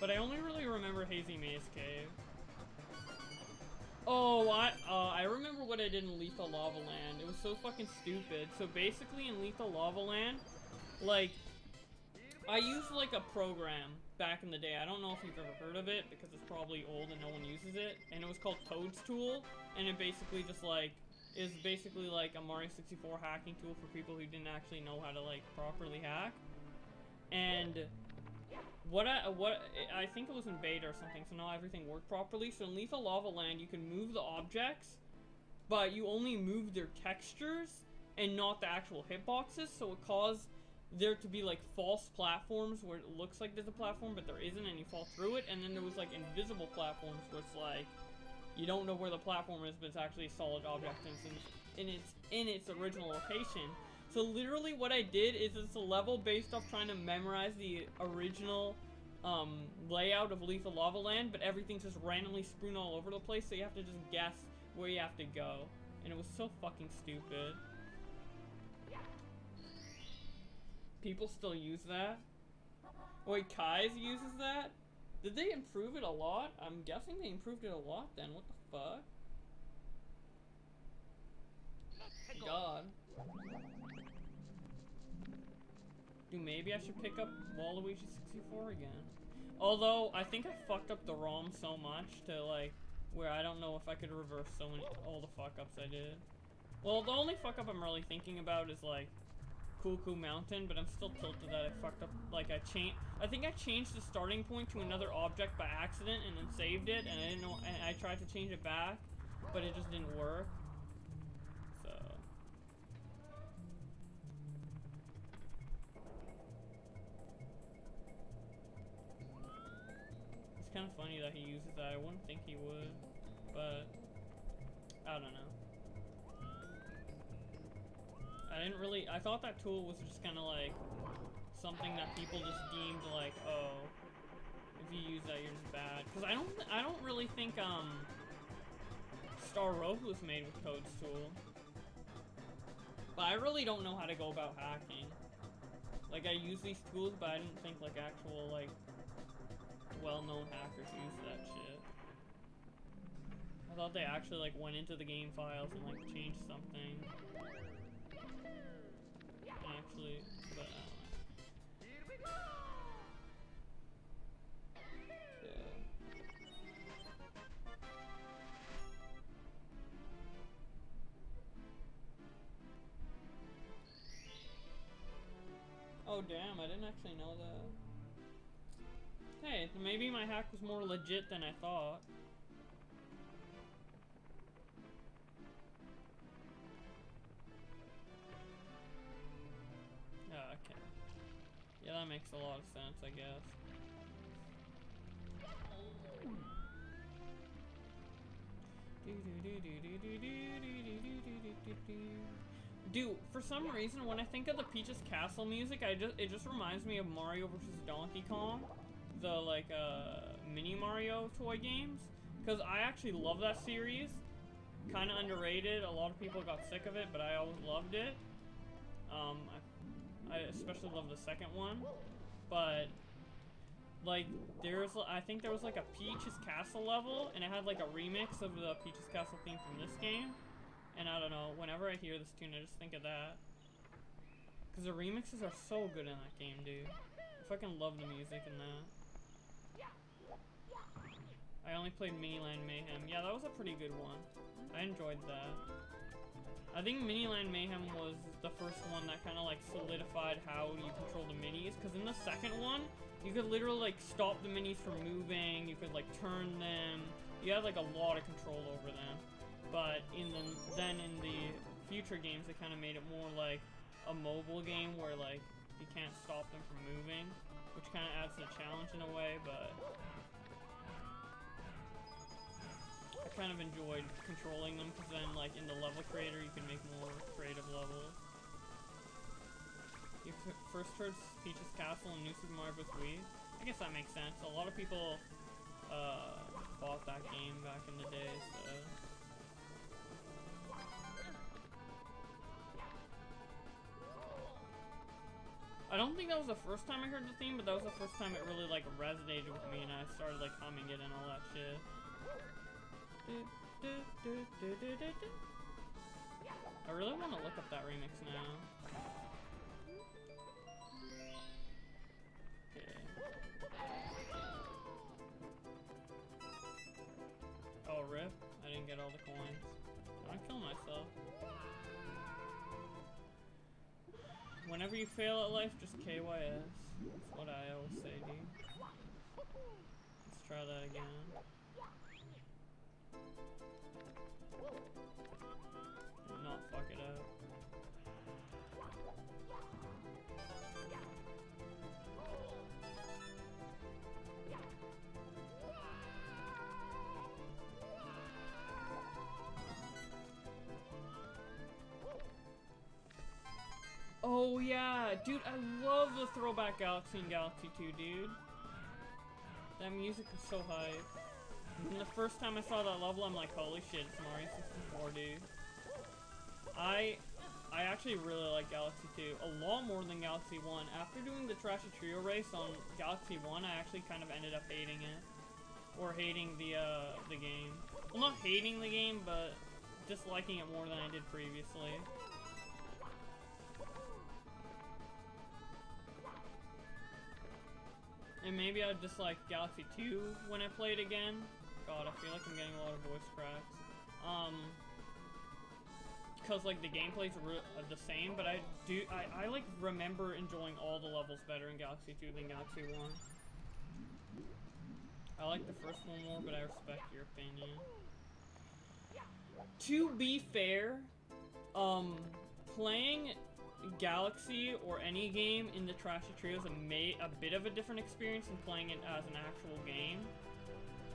But I only really remember Hazy Maze Cave. Oh, I uh, I remember what I did in Lethal Lava Land. It was so fucking stupid. So basically, in Lethal Lava Land, like, I used like a program back in the day. I don't know if you've ever heard of it because it's probably old and no one uses it. And it was called Toad's Tool, and it basically just like is basically like a Mario 64 hacking tool for people who didn't actually know how to like properly hack. And what I what I think it was in beta or something, so now everything worked properly. So in Lethal Lava Land, you can move the objects, but you only move their textures and not the actual hitboxes. So it caused there to be like false platforms where it looks like there's a platform, but there isn't, and you fall through it. And then there was like invisible platforms where it's like you don't know where the platform is, but it's actually a solid object and it's in, its in its original location. So literally what I did is it's a level based off trying to memorize the original um, layout of Lethal Lava Land, but everything's just randomly strewn all over the place, so you have to just guess where you have to go. And it was so fucking stupid. People still use that? Wait, Kaze uses that? Did they improve it a lot? I'm guessing they improved it a lot then. What the fuck? God. Dude, maybe I should pick up Waluigi 64 again. Although, I think I fucked up the ROM so much to, like, where I don't know if I could reverse so many, all the fuck-ups I did. Well, the only fuck-up I'm really thinking about is, like, Cuckoo Mountain, but I'm still tilted that I fucked up, like, I changed, I think I changed the starting point to another object by accident and then saved it, and I didn't know, and I tried to change it back, but it just didn't work. So... It's kind of funny that he uses that. I wouldn't think he would, but I don't know. I didn't really, I thought that tool was just kind of like something that people just deemed like, oh, if you use that, you're just bad. Because I don't, I don't really think um, Star Road was made with Code's Toad's Tool. But I really don't know how to go about hacking. Like, I use these tools, but I didn't think, like, actual, like, well-known hackers use that shit. I thought they actually, like, went into the game files and, like, changed something. Oh damn, I didn't actually know that. Hey, maybe my hack was more legit than I thought. Oh, okay. Yeah, that makes a lot of sense, I guess. Dude, for some reason, when I think of the Peach's Castle music, I just it just reminds me of Mario vs. Donkey Kong, the like uh, mini Mario toy games, because I actually love that series. Kind of underrated. A lot of people got sick of it, but I always loved it. Um, I, I especially love the second one, but like there's I think there was like a Peach's Castle level, and it had like a remix of the Peach's Castle theme from this game. And I don't know, whenever I hear this tune, I just think of that. Because the remixes are so good in that game, dude. I fucking love the music in that. I only played Miniland Mayhem. Yeah, that was a pretty good one. I enjoyed that. I think Miniland Mayhem was the first one that kind of like solidified how you control the minis. Because in the second one, you could literally like stop the minis from moving. You could like turn them. You had like a lot of control over them. But in the then in the future games, they kind of made it more like a mobile game where like you can't stop them from moving, which kind of adds to the challenge in a way. But I kind of enjoyed controlling them because then like in the level creator, you can make more creative levels. You first heard Peach's Castle and New Super Mario Bros. Wii. I guess that makes sense. A lot of people uh, bought that game back in the day, so. I don't think that was the first time I heard the theme, but that was the first time it really like resonated with me and I started like humming it and all that shit. I really want to look up that remix now. Whenever you fail at life, just KYS. That's what I always say, dude. Let's try that again. Oh yeah, dude, I love the throwback Galaxy and Galaxy 2, dude. That music is so hype. And the first time I saw that level, I'm like, holy shit, it's Mario 64, dude. I I actually really like Galaxy 2 a lot more than Galaxy 1. After doing the Trashy Trio race on Galaxy 1, I actually kind of ended up hating it. Or hating the, uh, the game. Well, not hating the game, but disliking it more than I did previously. Maybe I'd just like Galaxy 2 when I play it again. God, I feel like I'm getting a lot of voice cracks. Um, because like the gameplay's uh, the same, but I do I, I like remember enjoying all the levels better in Galaxy 2 than Galaxy 1. I like the first one more, but I respect your opinion. To be fair, um, playing Galaxy or any game in the Trashy Trio is a, a bit of a different experience than playing it as an actual game.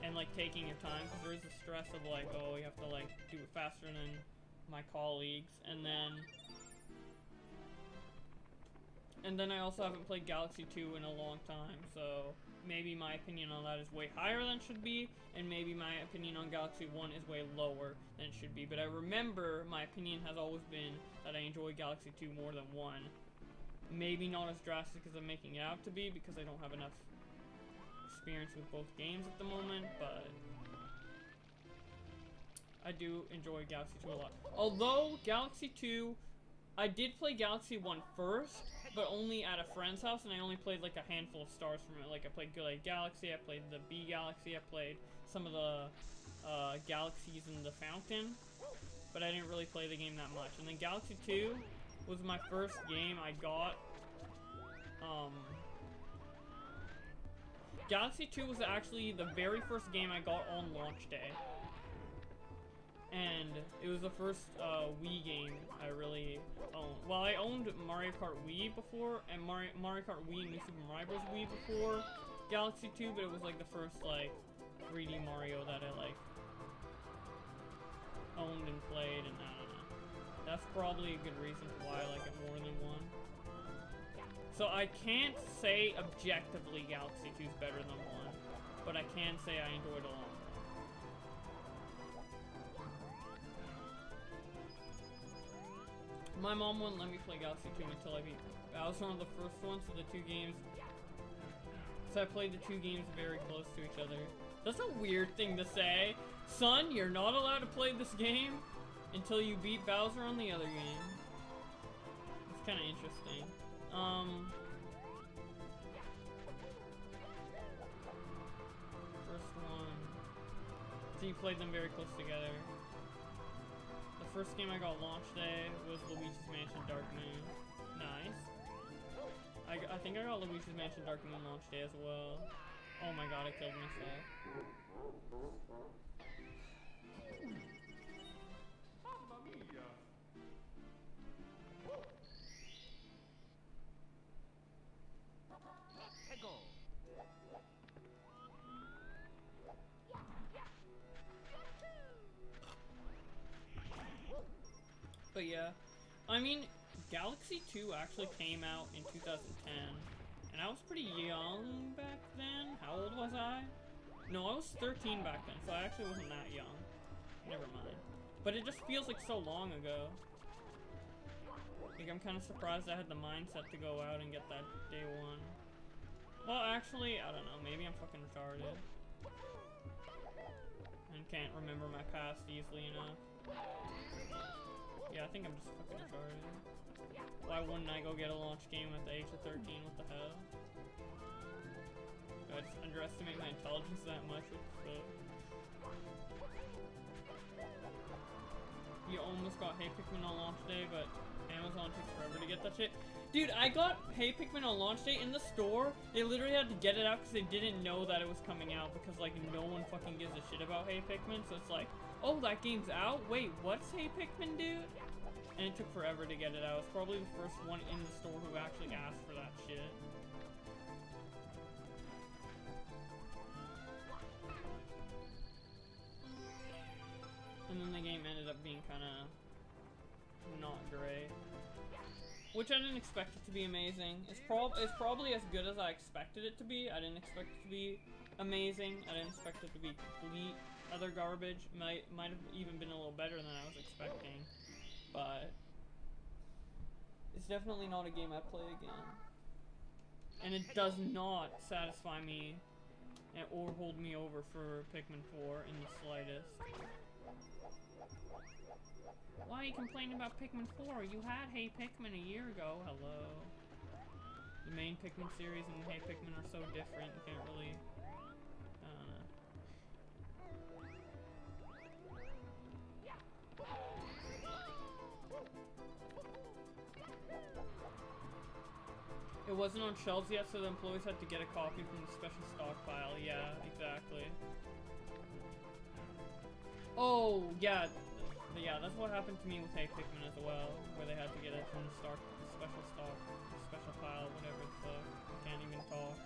And like taking your time, because there is the stress of like, oh, you have to like do it faster than my colleagues, and then and then I also haven't played Galaxy 2 in a long time, so maybe my opinion on that is way higher than should be, and maybe my opinion on Galaxy 1 is way lower than it should be. But I remember my opinion has always been that I enjoy Galaxy 2 more than 1. Maybe not as drastic as I'm making it out to be, because I don't have enough experience with both games at the moment, but I do enjoy Galaxy 2 a lot. Although, Galaxy 2, I did play Galaxy 1 first, but only at a friend's house, and I only played like a handful of stars from it. Like, I played Good Galaxy, I played the B Galaxy, I played some of the uh, galaxies in the fountain, but I didn't really play the game that much. And then Galaxy 2 was my first game I got, um... Galaxy 2 was actually the very first game I got on launch day and it was the first uh, Wii game I really owned. Well, I owned Mario Kart Wii before, and Mario, Mario Kart Wii and New Super Mario Bros. Wii before Galaxy 2, but it was like the first like 3D Mario that I like owned and played, and I don't know. That's probably a good reason why I like it more than one. So I can't say objectively Galaxy 2 is better than one, but I can say I enjoyed it a lot. My mom wouldn't let me play Galaxy 2 until I beat I was one of the first ones, so the two games... So I played the two games very close to each other. That's a weird thing to say. Son, you're not allowed to play this game until you beat Bowser on the other game. It's kind of interesting. Um... First one... So you played them very close together The first game I got launch day was Luigi's Mansion Dark Moon. Nice. I, I think I got Luigi's Mansion Dark Moon launch day as well. Oh my god, I killed myself. But yeah, I mean, Galaxy 2 actually came out in 2010, and I was pretty young back then. How old was I? No, I was 13 back then, so I actually wasn't that young. Never mind. But it just feels like so long ago. Like, I'm kind of surprised I had the mindset to go out and get that day one. Well, actually, I don't know. Maybe I'm fucking retarded. And can't remember my past easily enough. Yeah, I think I'm just fucking retarded. Why wouldn't I go get a launch game at the age of 13? What the hell? Do I just underestimate my intelligence that much? What the fuck? You almost got Hey Pikmin on launch day, but Amazon takes forever to get that shit. Dude, I got Hey Pikmin on launch day in the store. They literally had to get it out because they didn't know that it was coming out because like no one fucking gives a shit about Hey Pikmin. So it's like, oh, that game's out? Wait, what's Hey Pikmin, dude? And it took forever to get it out. It's probably the first one in the store who actually asked for that shit. And then the game ended up being kind of not great. Which I didn't expect it to be amazing. It's, prob it's probably as good as I expected it to be. I didn't expect it to be amazing. I didn't expect it to be complete other garbage. Might might have even been a little better than I was expecting. But it's definitely not a game I play again. And it does not satisfy me or hold me over for Pikmin 4 in the slightest. Why are you complaining about Pikmin 4? You had Hey Pikmin a year ago. Hello. The main Pikmin series and Hey Pikmin are so different. You can't really... I don't know. It wasn't on shelves yet, so the employees had to get a copy from the special stockpile. Yeah, exactly. Oh, yeah. Yeah, that's what happened to me with Hey Pikmin as well, where they had to get it from the stock, special stock, special pile, whatever the fuck. I can't even talk.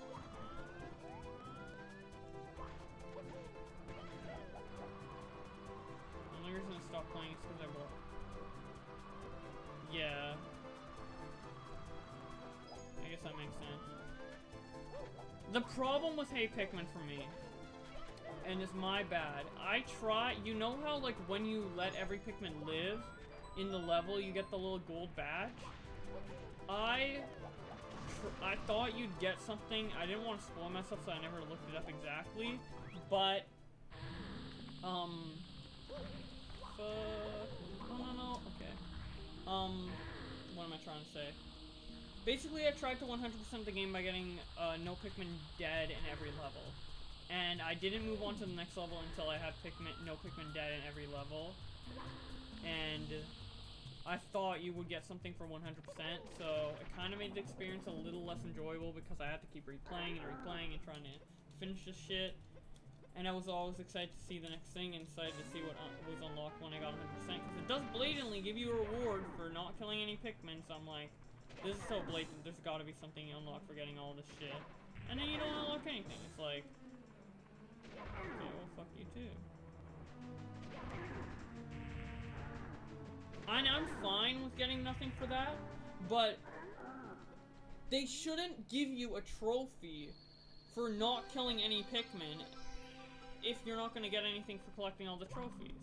The only reason I stopped playing is because I bought. Yeah. I guess that makes sense. The problem with Hey Pikmin for me, and it's my bad, I try, you know how like when you let every Pikmin live in the level, you get the little gold badge? I, I thought you'd get something, I didn't want to spoil myself so I never looked it up exactly, but, um, uh, no, no, no, okay. Um, what am I trying to say? Basically, I tried to 100% the game by getting uh, no Pikmin dead in every level. And I didn't move on to the next level until I had Pikmin, no Pikmin dead in every level. And I thought you would get something for 100%, so it kind of made the experience a little less enjoyable because I had to keep replaying and replaying and trying to finish this shit. And I was always excited to see the next thing and excited to see what un was unlocked when I got 100%. Because it does blatantly give you a reward for not killing any Pikmin, so I'm like, this is so blatant, there's gotta be something you unlock for getting all this shit. And then you don't unlock anything. It's like, okay, well, fuck you too. I'm fine with getting nothing for that, but they shouldn't give you a trophy for not killing any Pikmin if you're not going to get anything for collecting all the trophies.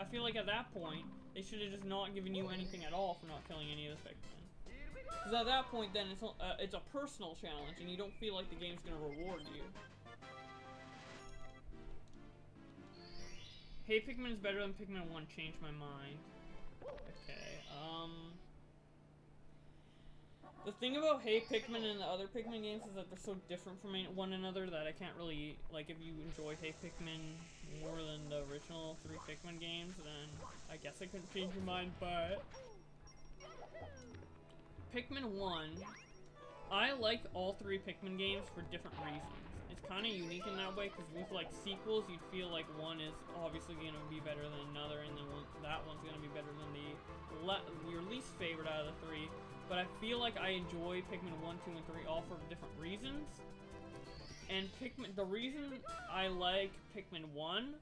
I feel like at that point, they should have just not given you anything at all for not killing any of the Pikmin. Because at that point, then it's a, uh, it's a personal challenge, and you don't feel like the game's going to reward you. Hey Pikmin is better than Pikmin 1, change my mind. Okay, um... The thing about Hey Pikmin and the other Pikmin games is that they're so different from one another that I can't really, like, if you enjoy Hey Pikmin more than the original three Pikmin games, then I guess I couldn't change your mind, but... Pikmin 1, I like all three Pikmin games for different reasons. It's kind of unique in that way, because with, like, sequels, you'd feel like one is obviously going to be better than another, and then one, that one's going to be better than the your least favorite out of the three. But I feel like I enjoy Pikmin 1, 2, and 3 all for different reasons. And Pikmin, the reason I like Pikmin 1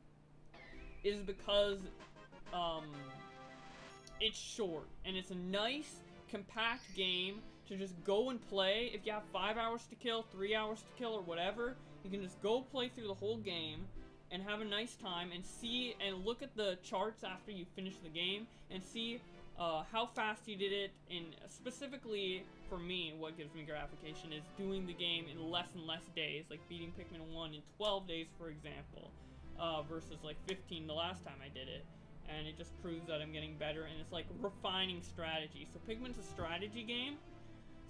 is because, um, it's short, and it's a nice, compact game to just go and play. If you have five hours to kill, three hours to kill, or whatever, you can just go play through the whole game and have a nice time and see and look at the charts after you finish the game and see uh, how fast you did it, and specifically for me, what gives me gratification is doing the game in less and less days, like beating Pikmin 1 in 12 days, for example. uh, versus like 15 the last time I did it. And it just proves that I'm getting better, and it's like refining strategy. So Pikmin's a strategy game,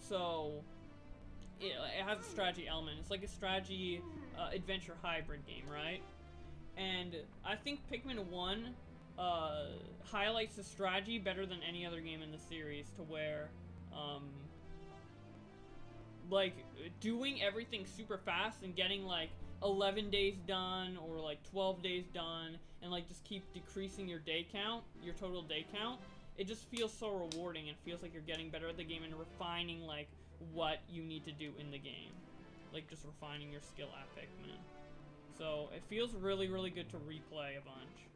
so it, it has a strategy element. It's like a strategy uh, adventure hybrid game, right? And I think Pikmin 1 uh, highlights the strategy better than any other game in the series to where, um, like, doing everything super fast and getting, like, 11 days done or, like, 12 days done and, like, just keep decreasing your day count, your total day count, it just feels so rewarding and feels like you're getting better at the game and refining, like, what you need to do in the game. Like, just refining your skill at Pikmin. So, it feels really, really good to replay a bunch.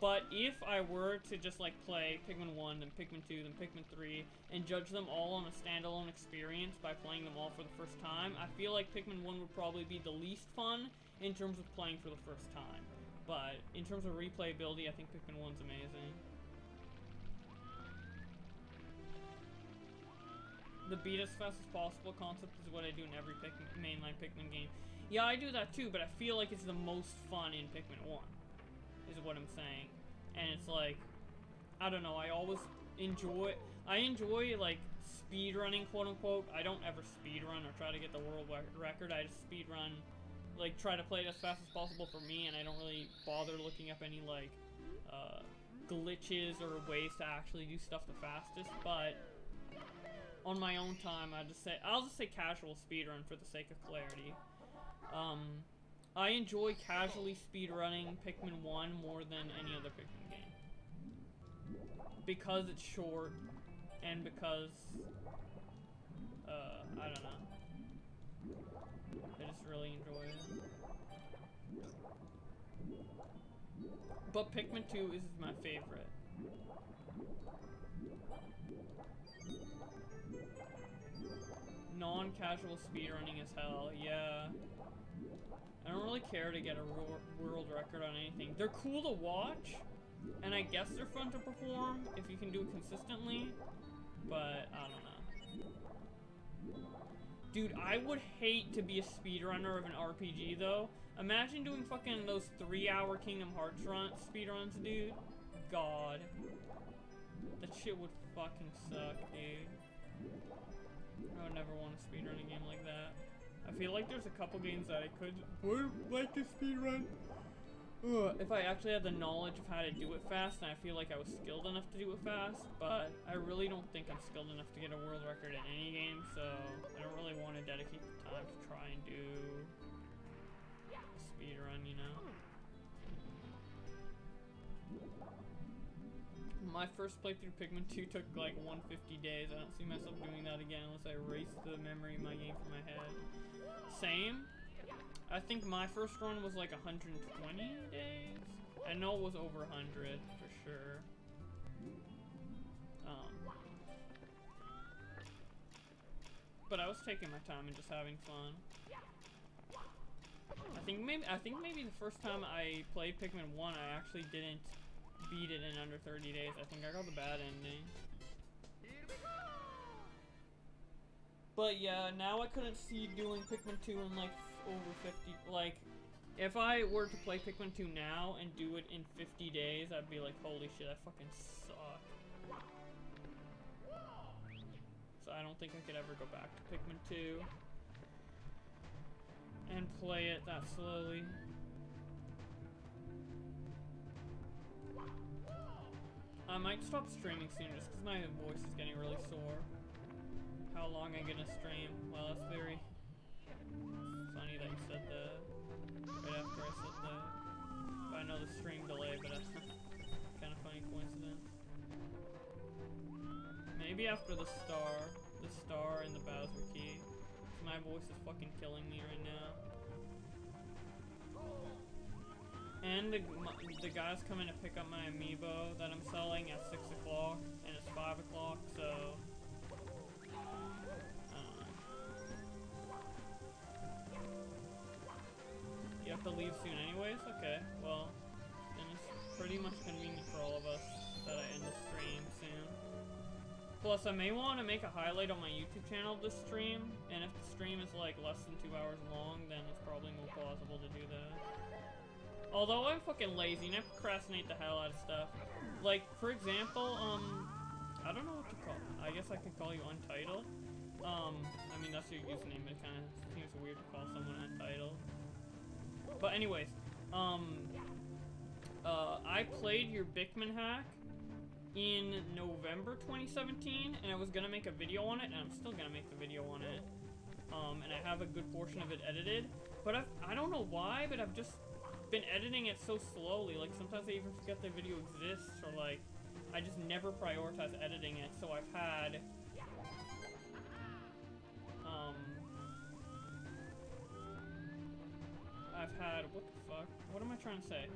But if I were to just like play Pikmin 1, then Pikmin 2, then Pikmin 3, and judge them all on a standalone experience by playing them all for the first time, I feel like Pikmin 1 would probably be the least fun in terms of playing for the first time. But in terms of replayability, I think Pikmin 1's amazing. The beat as fast as possible concept is what I do in every Pikmin, mainline Pikmin game. Yeah, I do that too, but I feel like it's the most fun in Pikmin 1 is what I'm saying. And it's like, I don't know, I always enjoy, I enjoy like speed running, quote unquote. I don't ever speed run or try to get the world record. I just speed run, like try to play it as fast as possible for me, and I don't really bother looking up any like uh, glitches or ways to actually do stuff the fastest. But on my own time, I just say I'll just say casual speedrun for the sake of clarity. Um, I enjoy casually speedrunning Pikmin 1 more than any other Pikmin game. Because it's short, and because, uh, I don't know. I just really enjoy it. But Pikmin 2 is my favorite. Non-casual speedrunning as hell, yeah. I don't really care to get a world record on anything. They're cool to watch, and I guess they're fun to perform if you can do it consistently, but I don't know. Dude, I would hate to be a speedrunner of an RPG, though. Imagine doing fucking those three-hour Kingdom Hearts run speedruns, dude. God. That shit would fucking suck, dude. I would never want to speedrun a game like that. I feel like there's a couple games that I could would like to speedrun. If I actually had the knowledge of how to do it fast, and I feel like I was skilled enough to do it fast, but I really don't think I'm skilled enough to get a world record in any game, so I don't really want to dedicate the time to try and do a speedrun, you know? My first playthrough Pikmin 2 took like 150 days. I don't see myself doing that again unless I erase the memory of my game from my head same. I think my first run was like 120 days. I know it was over 100 for sure. Um, but I was taking my time and just having fun. I think maybe I think maybe the first time I played Pikmin 1 I actually didn't beat it in under 30 days. I think I got the bad ending. But yeah, now I couldn't see doing Pikmin 2 in like over 50, like, if I were to play Pikmin 2 now and do it in 50 days, I'd be like, holy shit, I fucking suck. So I don't think I could ever go back to Pikmin 2 and play it that slowly. I might stop streaming soon just because my voice is getting really sore how long I'm gonna stream. Well, that's very that you said that right after I said that. I know the stream delay, but that's kind of funny coincidence. Maybe after the star, the star and the Bowser key. My voice is fucking killing me right now. And the, the guy's coming to pick up my amiibo that I'm selling at 6 o'clock, and it's 5 o'clock, so You have to leave soon anyways? Okay, well, then it's pretty much convenient for all of us that I end the stream soon. Plus, I may want to make a highlight on my YouTube channel this stream, and if the stream is like less than two hours long, then it's probably more plausible to do that. Although I'm fucking lazy and I procrastinate the hell out of stuff. Like, for example, um, I don't know what to call. I guess I could call you Untitled. Um, I mean that's your username, but it kind of seems weird to call someone Untitled. But anyways, um, uh, I played your Pikmin hack in November 2017, and I was gonna make a video on it, and I'm still gonna make the video on it. Um, and I have a good portion of it edited, but I've, I don't know why, but I've just been editing it so slowly. Like sometimes I even forget the video exists, or like I just never prioritize editing it. So I've had, I've had what the fuck? What am I trying to say?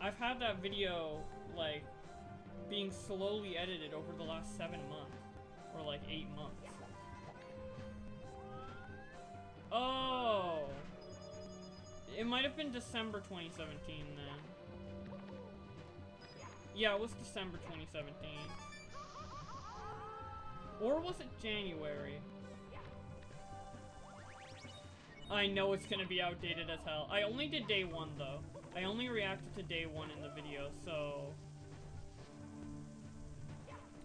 I've had that video like being slowly edited over the last seven months, or like eight months. Oh. It might have been December 2017 then. Yeah, it was December 2017. Or was it January? I know it's gonna be outdated as hell. I only did day one though. I only reacted to day one in the video, so...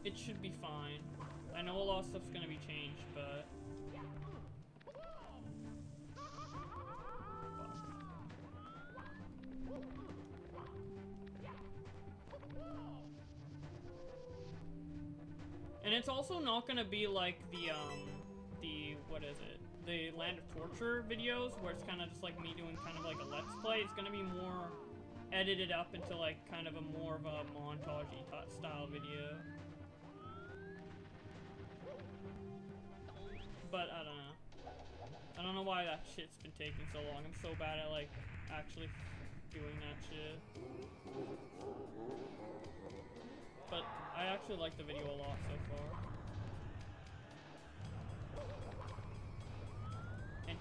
It should be fine. I know a lot of stuff's gonna be changed, but... And it's also not gonna be like the, um, the, what is it? The Land of Torture videos, where it's kind of just like me doing kind of like a Let's Play. It's gonna be more edited up into like kind of a more of a montage style video. But I don't know. I don't know why that shit's been taking so long. I'm so bad at like actually doing that shit. But I actually like the video a lot so far.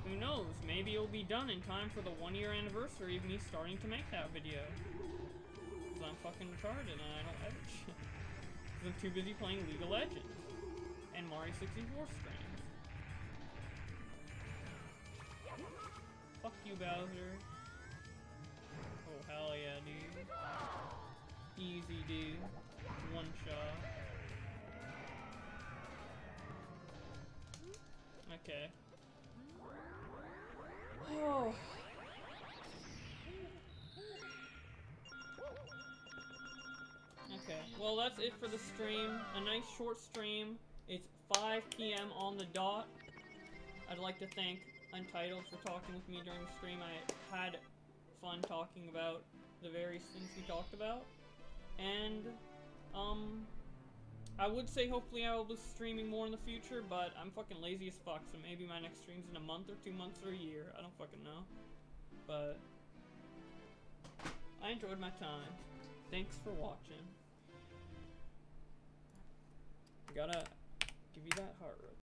Who knows, maybe it'll be done in time for the one year anniversary of me starting to make that video. Cause I'm fucking retarded and I don't edit shit. Cause I'm too busy playing League of Legends. And Mario 64 streams. Fuck you, Bowser. Oh, hell yeah, dude. Easy, dude. One shot. Okay. Okay, well that's it for the stream. A nice short stream. It's 5 p.m. on the dot. I'd like to thank Untitled for talking with me during the stream. I had fun talking about the various things we talked about. And, um, I would say hopefully I will be streaming more in the future, but I'm fucking lazy as fuck, so maybe my next stream's in a month or two months or a year. I don't fucking know. But, I enjoyed my time. Thanks for watching. Gotta give you that heart.